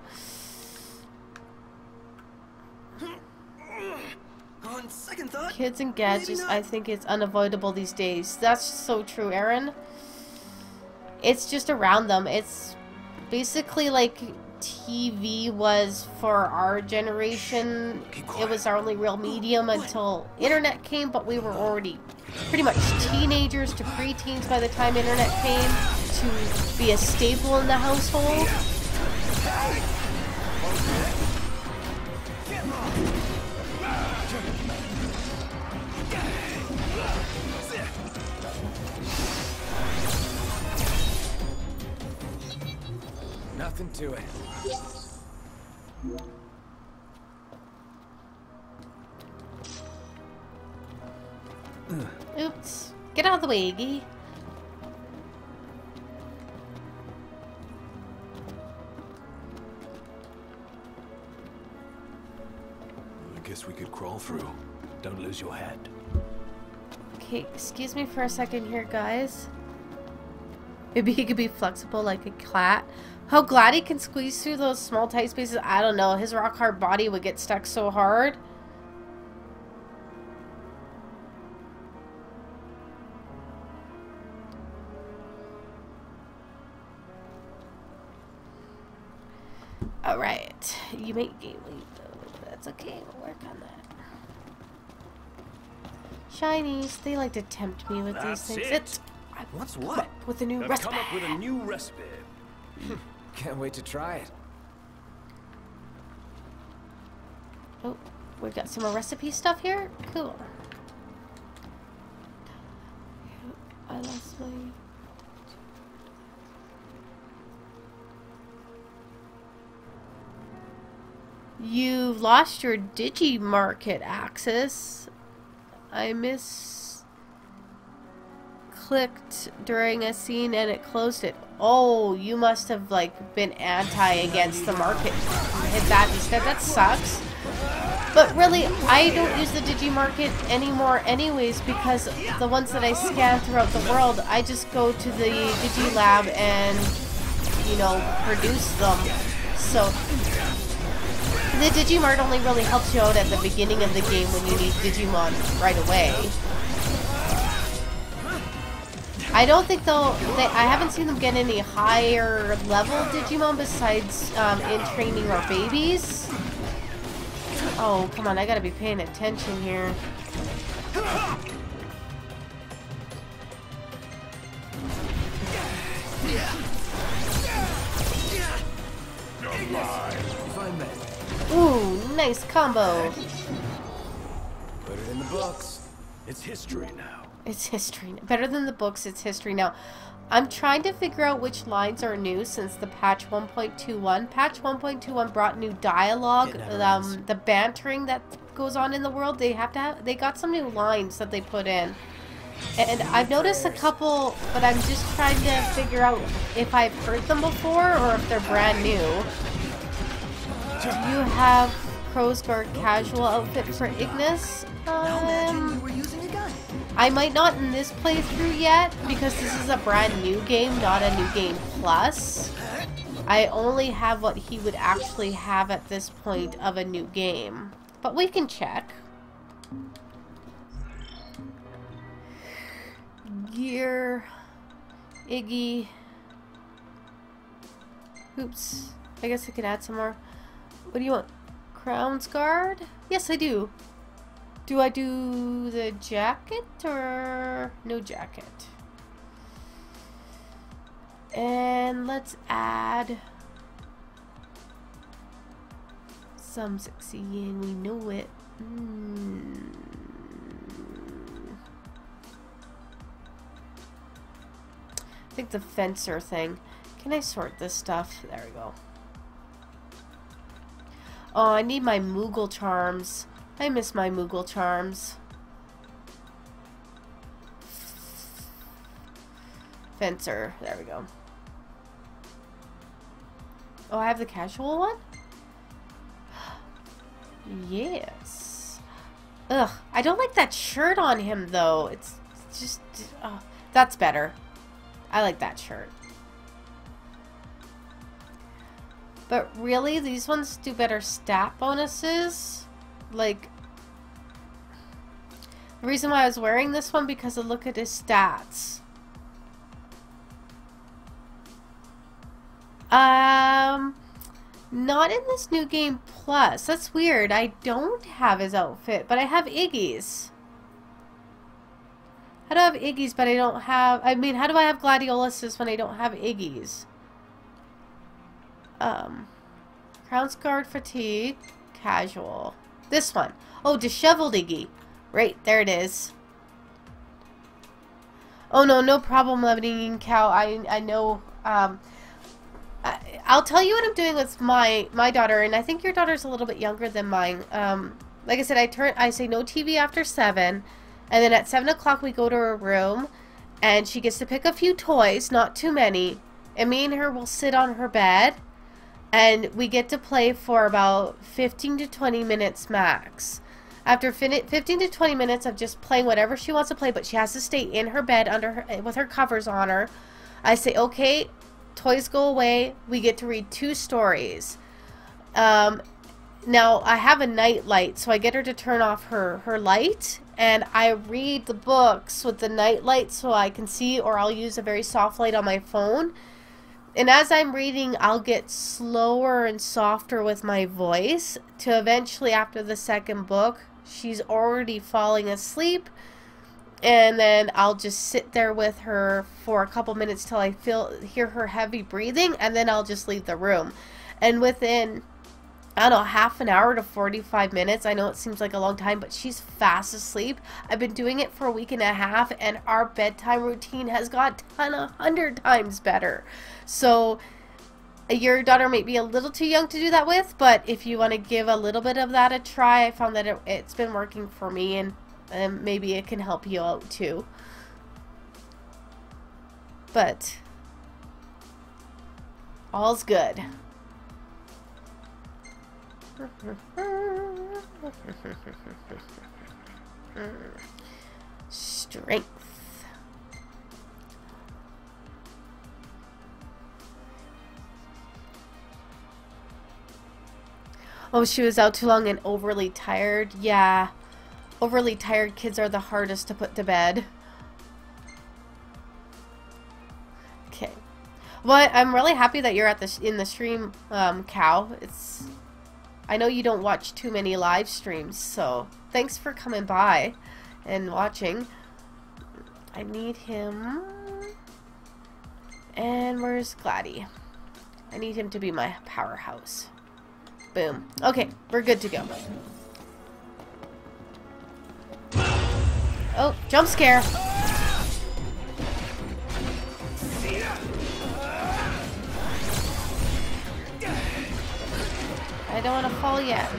[laughs] On second thought, Kids and gadgets, I think it's unavoidable these days. That's so true, Aaron. It's just around them. It's basically like TV was for our generation. It was our only real medium until internet came, but we were already pretty much teenagers to preteens by the time internet came to be a staple in the household. Nothing to it. Oops. Get out of the way, Iggy. I guess we could crawl through. Don't lose your head. Okay, excuse me for a second here, guys. Maybe he could be flexible like a cat, how Gladdy can squeeze through those small tight spaces, I don't know. His rock hard body would get stuck so hard. Alright. You make gateway though. That's okay. We'll work on that. Shinies, they like to tempt me with That's these things. it. It's What's what? with a new I've recipe. come up with a new recipe. Hmm. Can't wait to try it. Oh, we've got some more recipe stuff here. Cool. I lost my. You've lost your Digi Market access. I miss clicked during a scene and it closed it. Oh, you must have like been anti against the market. Hit that instead. That sucks. But really, I don't use the Digimarket anymore anyways because the ones that I scan throughout the world, I just go to the Digilab and, you know, produce them. So, the Digimart only really helps you out at the beginning of the game when you need Digimon right away. I don't think they'll. They, I haven't seen them get any higher level Digimon besides um, in training or babies. Oh, come on, I gotta be paying attention here. Ooh, nice combo. Put it in the books. It's history now. It's history. Better than the books, it's history now. I'm trying to figure out which lines are new since the patch 1.21. Patch 1.21 brought new dialogue, um, the bantering that goes on in the world. They have to have, they got some new lines that they put in. And I've noticed a couple, but I'm just trying to figure out if I've heard them before or if they're brand new. Do you have Crown's Guard casual outfit for Ignis? Um, I might not in this playthrough yet because this is a brand new game, not a new game plus. I only have what he would actually have at this point of a new game. But we can check. Gear. Iggy. Oops. I guess I could add some more. What do you want? Crown's Guard? Yes, I do. Do I do the jacket or no jacket? And let's add some sexy and we know it. Mm. I think the fencer thing. Can I sort this stuff? There we go. Oh, I need my Moogle charms. I miss my Moogle charms. Fencer. There we go. Oh, I have the casual one? [gasps] Yes. Ugh, I don't like that shirt on him, though. It's just... Oh, that's better. I like that shirt. But really, these ones do better stat bonuses. Like, the reason why I was wearing this one because I look at his stats. Um, not in this new game plus. That's weird. I don't have his outfit, but I have Iggy's. How do I have Iggy's, but I don't have... I mean, how do I have Gladiolus's when I don't have Iggy's? Um, Crown's Guard Fatigue, Casual. This one. Oh, Disheveled Iggy. Right, there it is. Oh no, no problem, Lebanon Cow. I I know. Um, I, I'll tell you what I'm doing with my my daughter, and I think your daughter's a little bit younger than mine. Um, like I said, I turn I say no TV after seven, and then at seven o'clock we go to her room, and she gets to pick a few toys, not too many, and me and her will sit on her bed and we get to play for about 15 to 20 minutes max. After 15 to 20 minutes of just playing whatever she wants to play, but she has to stay in her bed under her, with her covers on her. I say, okay, toys go away. We get to read two stories. Um, now, I have a night light, so I get her to turn off her, her light, and I read the books with the night light so I can see, or I'll use a very soft light on my phone. And as I'm reading, I'll get slower and softer with my voice to eventually, after the second book, she's already falling asleep. And then I'll just sit there with her for a couple minutes till I feel hear her heavy breathing, and then I'll just leave the room. And within I don't know, half an hour to 45 minutes. I know it seems like a long time, but she's fast asleep. I've been doing it for a week and a half, and our bedtime routine has got ton a hundred times better. So your daughter may be a little too young to do that with, but if you want to give a little bit of that a try, I found that it, has been working for me, and, and maybe it can help you out too. But all's good. [laughs] Strength. Oh, she was out too long and overly tired. Yeah. Overly tired kids are the hardest to put to bed. Okay. Well, I'm really happy that you're at the in the stream, um, Cow. It's I know you don't watch too many live streams, so thanks for coming by and watching. I need him. And where's Gladdy? I need him to be my powerhouse. Boom. Okay, we're good to go. Oh, jump scare. I don't want to fall yet.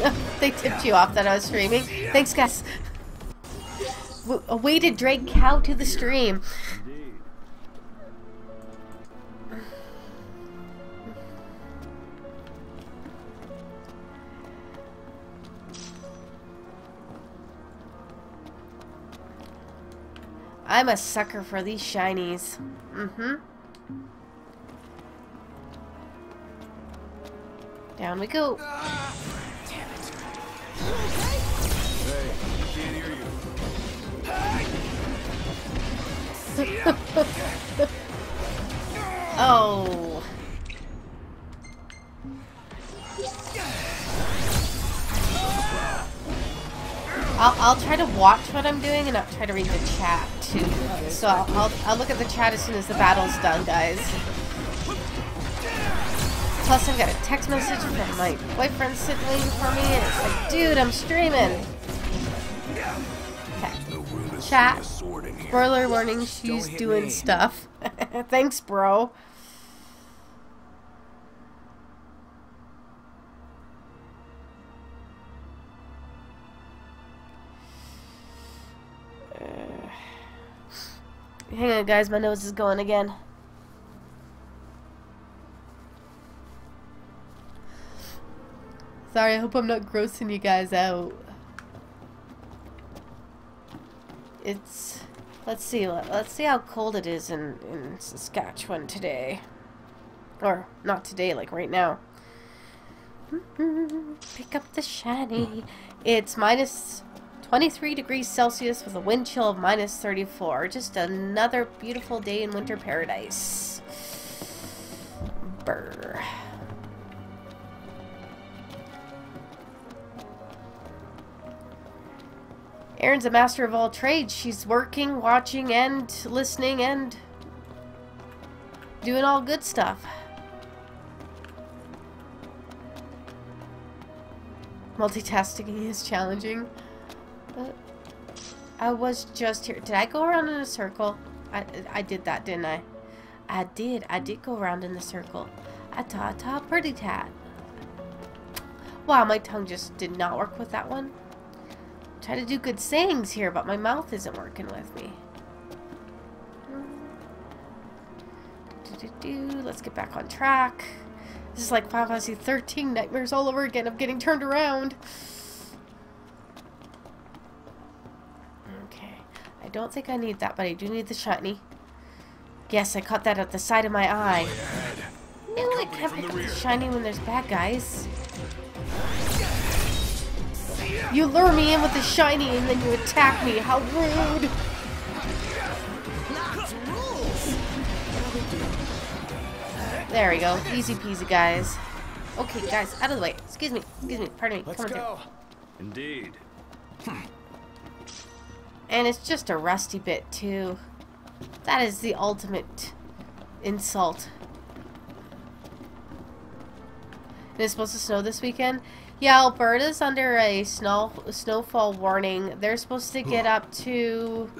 [laughs] they tipped you off that I was streaming. Thanks, guys. A way to drag cow to the stream. I'm a sucker for these shinies. Mm-hmm. Down we go. [laughs] Oh. I'll, I'll try to watch what I'm doing and I'll try to read the chat too. So I'll, I'll, I'll look at the chat as soon as the battle's done, guys. Plus, I've got a text message from my boyfriend sitting waiting for me, and it's like, dude, I'm streaming. Okay. Chat. Spoiler warning, she's doing stuff. [laughs] Thanks, bro. Hang on, guys. My nose is going again. Sorry, I hope I'm not grossing you guys out. It's... Let's see. Let's see how cold it is in, in Saskatchewan today. Or, not today, like right now. [laughs] Pick up the shiny. It's minus 23 degrees Celsius with a wind chill of minus 34. Just another beautiful day in winter paradise. Brr. Erin's a master of all trades. She's working, watching, and listening, and doing all good stuff. Multitasking is challenging. But I was just here. Did I go around in a circle? I, I did that, didn't I? I did. I did go around in the circle. I ta ta pretty tat. Wow, my tongue just did not work with that one. Try to do good sayings here, but my mouth isn't working with me. Do, do, do. Let's get back on track. This is like Final Fantasy 13 nightmares all over again of getting turned around. Don't think I need that, but I do need the shiny. Yes, I caught that at the side of my eye. No, I can't pick up the shiny when there's bad guys. You lure me in with the shiny and then you attack me. How rude! There we go. Easy peasy, guys. Okay, guys, out of the way. Excuse me. Excuse me. Pardon me. Let's Come on go. through. Indeed. And it's just a rusty bit, too. That is the ultimate insult. And it's supposed to snow this weekend? Yeah, Alberta's under a snow snowfall warning. They're supposed to get up to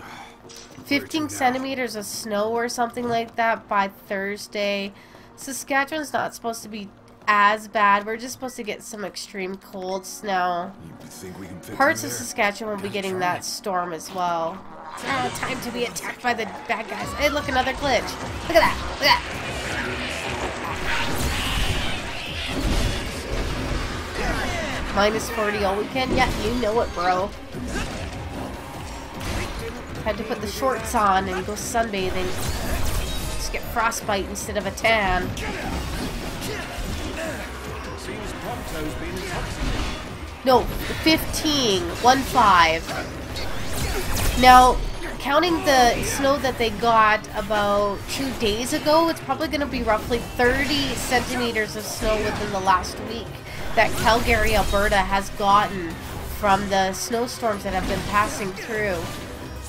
15 centimeters of snow or something like that by Thursday. Saskatchewan's not supposed to be as bad. We're just supposed to get some extreme cold snow. You think we can fit Parts of? Saskatchewan will be getting that storm as well. Ah, time to be attacked by the bad guys. Hey, look, another glitch. Look at that. Look at that. Minus 40 all weekend? Yeah, you know it, bro. Had to put the shorts on and go sunbathing. Just get frostbite instead of a tan. No, 15. 1-5. Now, counting the snow that they got about two days ago, it's probably going to be roughly 30 centimeters of snow within the last week that Calgary, Alberta has gotten from the snowstorms that have been passing through.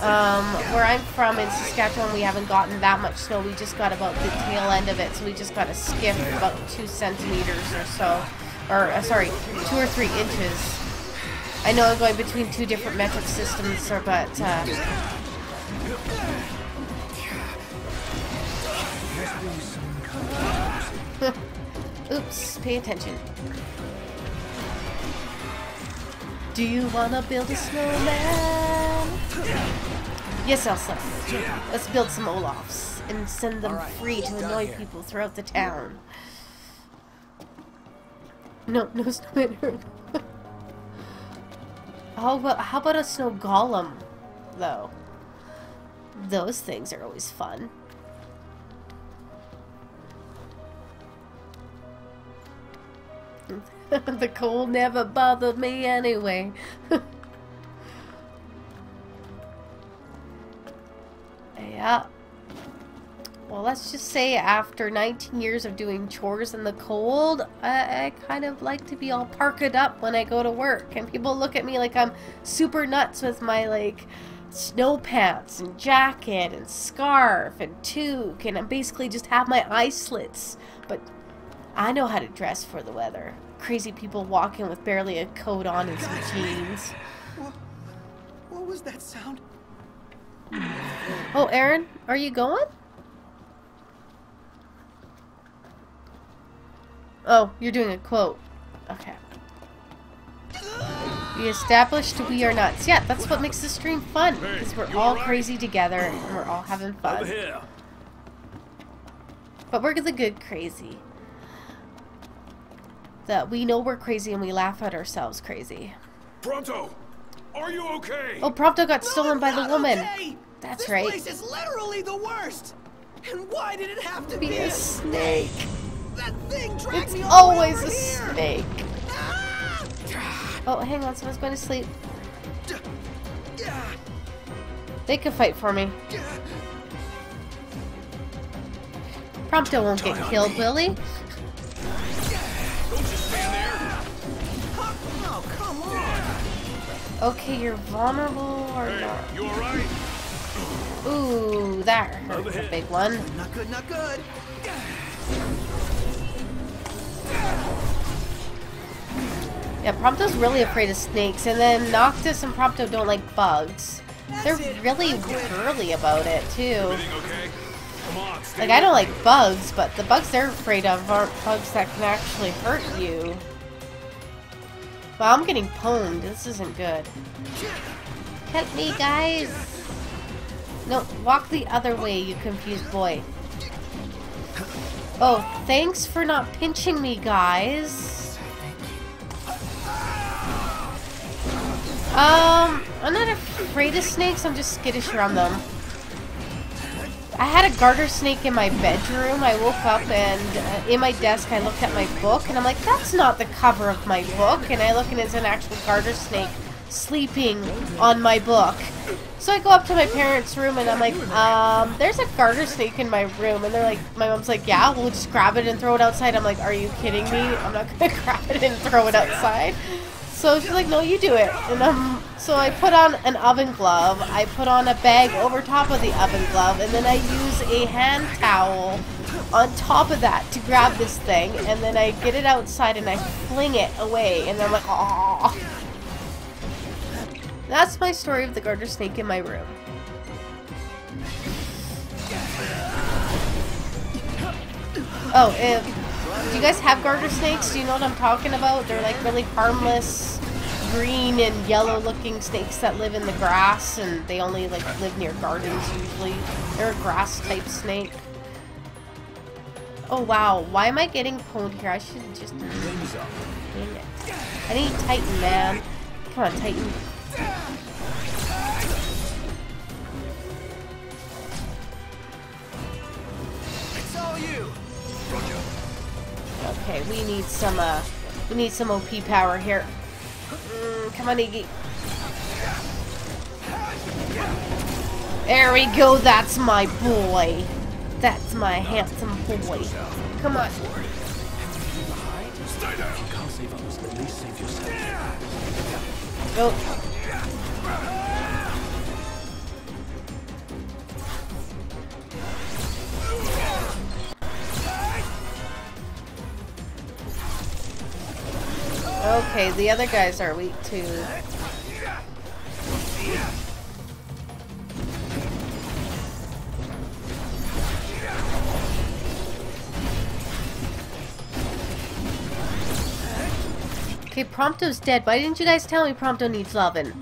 Um, where I'm from in Saskatchewan, we haven't gotten that much snow. We just got about the tail end of it, so we just got a skiff about two centimeters or so. Or, uh, sorry, two or three inches. I know I'm going between two different metric systems, or, but, uh, [laughs] Oops, pay attention. Do you wanna build a snowman? Yes, Elsa. Let's build some Olafs and send them free to annoy people throughout the town. No, no snowman. how about how about a snow golem, though? Those things are always fun. [laughs] the cold never bothered me anyway. [laughs] yeah. Well, let's just say after 19 years of doing chores in the cold, I, I kind of like to be all parked up when I go to work. And people look at me like I'm super nuts with my, like, snow pants and jacket and scarf and toque. And I basically just have my eye slits. But I know how to dress for the weather. Crazy people walking with barely a coat on and some jeans. What, what was that sound? Oh, Aaron, are you going? Oh, you're doing a quote. Okay. We established we are nuts. Yeah, that's what makes the stream fun. Because we're all crazy together and we're all having fun. But we're the good crazy. That we know we're crazy and we laugh at ourselves crazy. Prompto! Are you okay? Oh, Prompto got stolen by the woman. Okay. That's this right. place is literally the worst. And why did it have to Be be, a snake. That thing dragged It's me all the way always a here. snake. Ah! Oh, hang on, someone's going to sleep. They can fight for me. Prompto won't get killed, will he? Oh, come on. Okay, you're vulnerable or not. You alright? Ooh, that hurt a big one. Not good, not good. Yeah, Prompto's really afraid of snakes, and then Noctis and Prompto don't like bugs. They're really girly about it, too. Everything okay? Come on, stay Like, I don't like bugs, but the bugs they're afraid of aren't bugs that can actually hurt you. Well, I'm getting pwned. This isn't good. Help me, guys! No, walk the other way, you confused boy. Oh, thanks for not pinching me, guys. Um, I'm not afraid of snakes, I'm just skittish around them. I had a garter snake in my bedroom. I woke up and uh, in my desk I looked at my book and I'm like, that's not the cover of my book. And I look and it's an actual garter snake sleeping on my book. So I go up to my parents' room and I'm like, um, there's a garter snake in my room. And they're like, my mom's like, yeah, we'll just grab it and throw it outside. I'm like, are you kidding me? I'm not [laughs] going to grab it and throw it outside. So she's like, no, you do it. And um, so I put on an oven glove. I put on a bag over top of the oven glove. And then I use a hand towel on top of that to grab this thing. And then I get it outside and I fling it away. And I'm like, oh. That's my story of the garter snake in my room. Oh, if, do you guys have garter snakes? Do you know what I'm talking about? They're like really harmless, green and yellow looking snakes that live in the grass and they only like live near gardens usually. They're a grass type snake. Oh wow, why am I getting pwned here? I should just... Dang it. I need Titan, man. Come on, Titan. It's all you. Okay, we need some, uh, we need some OP power here. Mm, come on, Iggy. There we go, that's my boy. That's my handsome boy. Come on. Go. Okay, the other guys are weak too. Okay, Prompto's dead. Why didn't you guys tell me Prompto needs loving?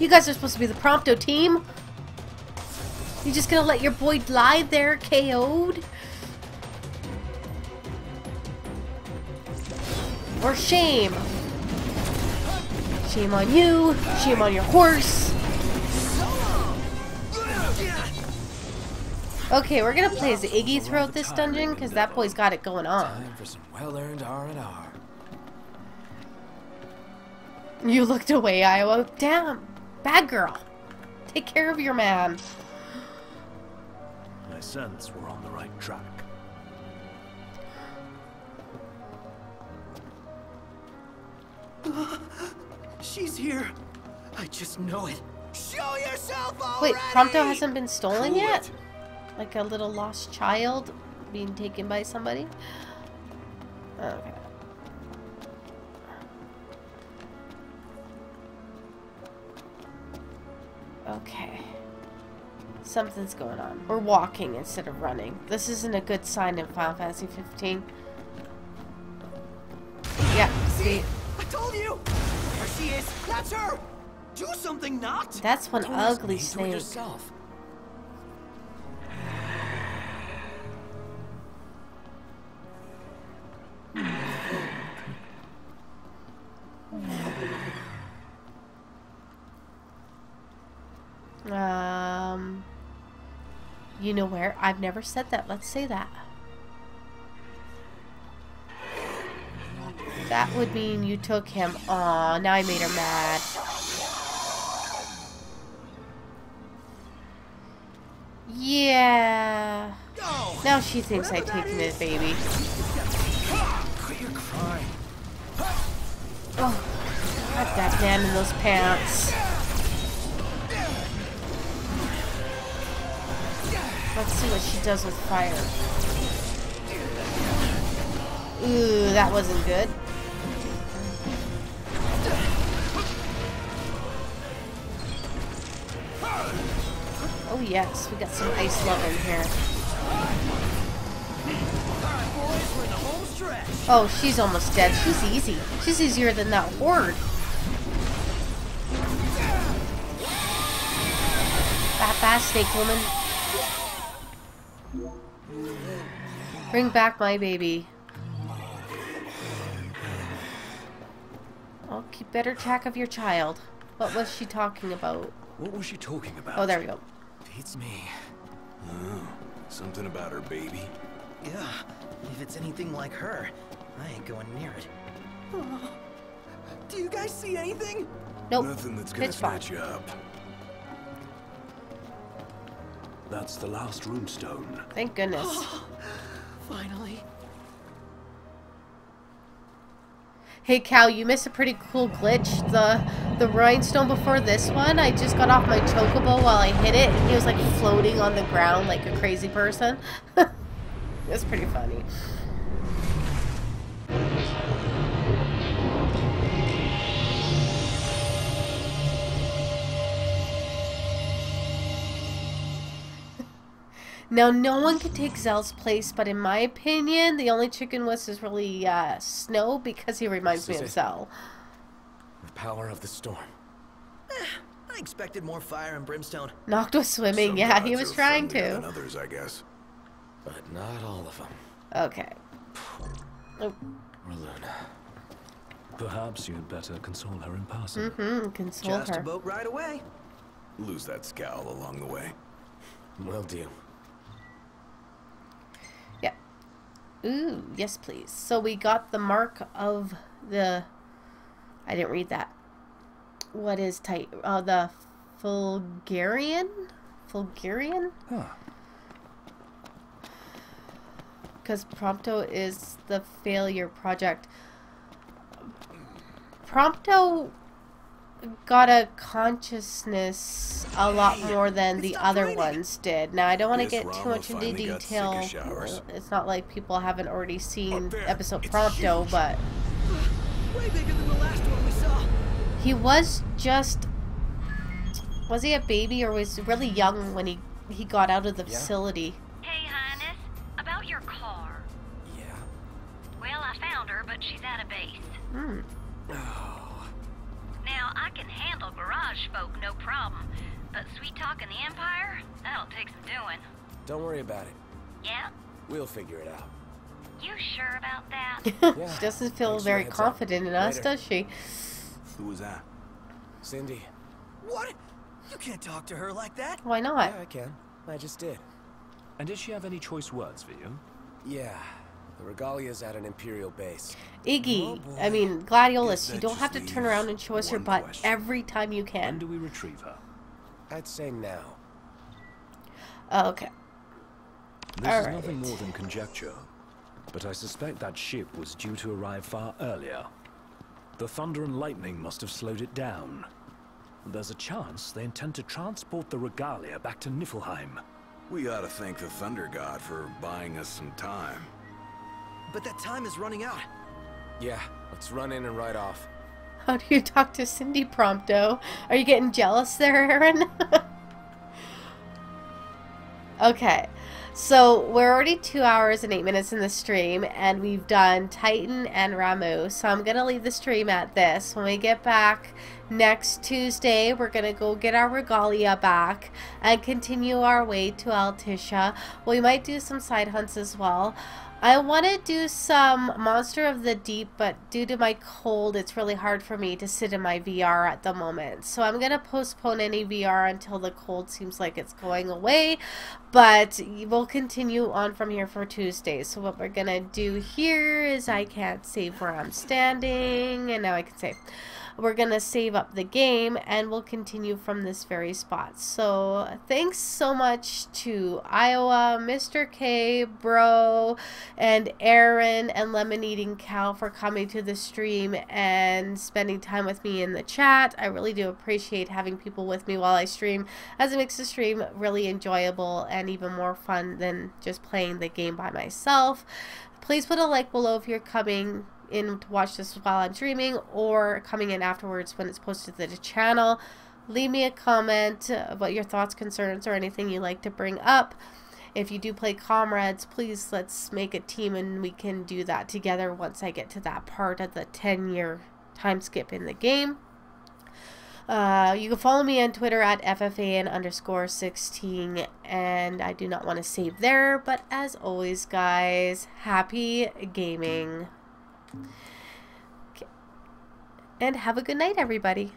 You guys are supposed to be the Prompto team. You just gonna let your boy lie there KO'd? Or shame? Shame on you. Shame on your horse. Okay, we're gonna play as Iggy throughout this dungeon because that boy's got it going on. Time for some well-earned R&R. You looked away, Iowa. Damn. Bad girl. Take care of your man. I sense we're on the right track. [gasps] She's here. I just know it. Show yourself Wait, already! Prompto hasn't been stolen Prove yet? it. Like a little lost child being taken by somebody? Oh, okay. Okay. Something's going on. We're walking instead of running. This isn't a good sign in Final Fantasy 15. Yeah, see? I told you! There she is! That's her! Do something, not! That's one Don't ugly me, do it snake. yourself. Um, you know where? I've never said that. Let's say that. That would mean you took him. Aw, now I made her mad. Yeah. Now she thinks I've taken his baby. Quit your crying. Oh, got that man in those pants. Let's see what she does with fire. Ooh, that wasn't good. Oh yes, we got some ice love in here. Oh, she's almost dead. She's easy. She's easier than that horde. That fast snake woman. Bring back my baby. I'll keep better track of your child. What was she talking about? What was she talking about? Oh, there we go. Beats me. Oh, something about her baby. Yeah, if it's anything like her, I ain't going near it. Oh. Do you guys see anything? Nope. Nothing that's gonna Pitch black. snatch you up. That's the last runestone. Thank goodness. [gasps] Finally. Hey Cal, you missed a pretty cool glitch. The the rhinestone before this one, I just got off my chocobo while I hit it, and he was like floating on the ground like a crazy person. [laughs] It's pretty funny. Now, no one can take Zell's place, but in my opinion, the only chicken was is really uh, Snow because he reminds me of is it. Zell. The power of the storm. I expected more fire and brimstone. Noct was swimming, Some yeah, he was trying friendlier Than to. others, I guess. But not all of them. Okay. Oh, Luna. Perhaps you'd better console her in person. mm-hmm, console Just a boat right away. Lose that scowl along the way. Will do. Yeah. Ooh, yes, please. So we got the mark of the. I didn't read that. What is tight? Uh, the Fulgurian? Fulgurian? Huh. Because Prompto is the failure project. Prompto got a consciousness a lot more than the other ones did. Now, I don't want to Guess get too much into finally got sick detail. It's not like people haven't already seen there. episode It's Prompto, huge. but Way bigger than the last one we saw. he was just. Was he a baby or was he really young when he, he got out of the Yeah. facility? Hey, Highness, about your car. Yeah. Well, I found her, but she's at a base. Hmm. Now, I can handle garage folk, no problem. But sweet talk in the Empire? That'll take some doing. Don't worry about it. Yeah? We'll figure it out. You sure about that? [laughs] Yeah. she doesn't feel Thanks very the heads up. confident in us, does she? Who was that? Cindy. What? You can't talk to her like that. Why not? Yeah, I can. I just did. And did she have any choice words for you? Yeah. The Regalia's at an Imperial base. Iggy, Oh, I mean Gladiolus, you don't have to turn around and show us your butt question. every time you can. When do we retrieve her? I'd say now. Oh, okay. This All is right. nothing more than conjecture, but I suspect that ship was due to arrive far earlier. The thunder and lightning must have slowed it down. There's a chance they intend to transport the regalia back to Niflheim. We ought to thank the Thunder God for buying us some time. But that time is running out. Yeah, let's run in and ride off. How do you talk to Cindy Prompto? Are you getting jealous there, Aaron? [laughs] okay. So we're already two hours and eight minutes in the stream, and we've done Titan and Ramuh. So I'm gonna leave the stream at this. When we get back next Tuesday, we're gonna go get our regalia back and continue our way to Altissia. We might do some side hunts as well. I want to do some Monster of the Deep, but due to my cold, it's really hard for me to sit in my VR at the moment. So I'm going to postpone any VR until the cold seems like it's going away. But we'll continue on from here for Tuesday. So what we're going to do here is I can't save where I'm standing. And now I can save. We're going to save up the game and we'll continue from this very spot. So thanks so much to Iowa, Mr. K, Bro, and Aaron and Lemon Eating Cow for coming to the stream and spending time with me in the chat. I really do appreciate having people with me while I stream as it makes the stream really enjoyable and even more fun than just playing the game by myself. Please put a like below if you're coming in to watch this while I'm streaming or coming in afterwards when it's posted to the channel. Leave me a comment about your thoughts, concerns, or anything you'd like to bring up. If you do play Comrades, please let's make a team and we can do that together once I get to that part of the 10 year time skip in the game. Uh, you can follow me on Twitter at FFAN underscore 16, and I do not want to save there, but as always, guys, happy gaming. Okay. And have a good night, everybody.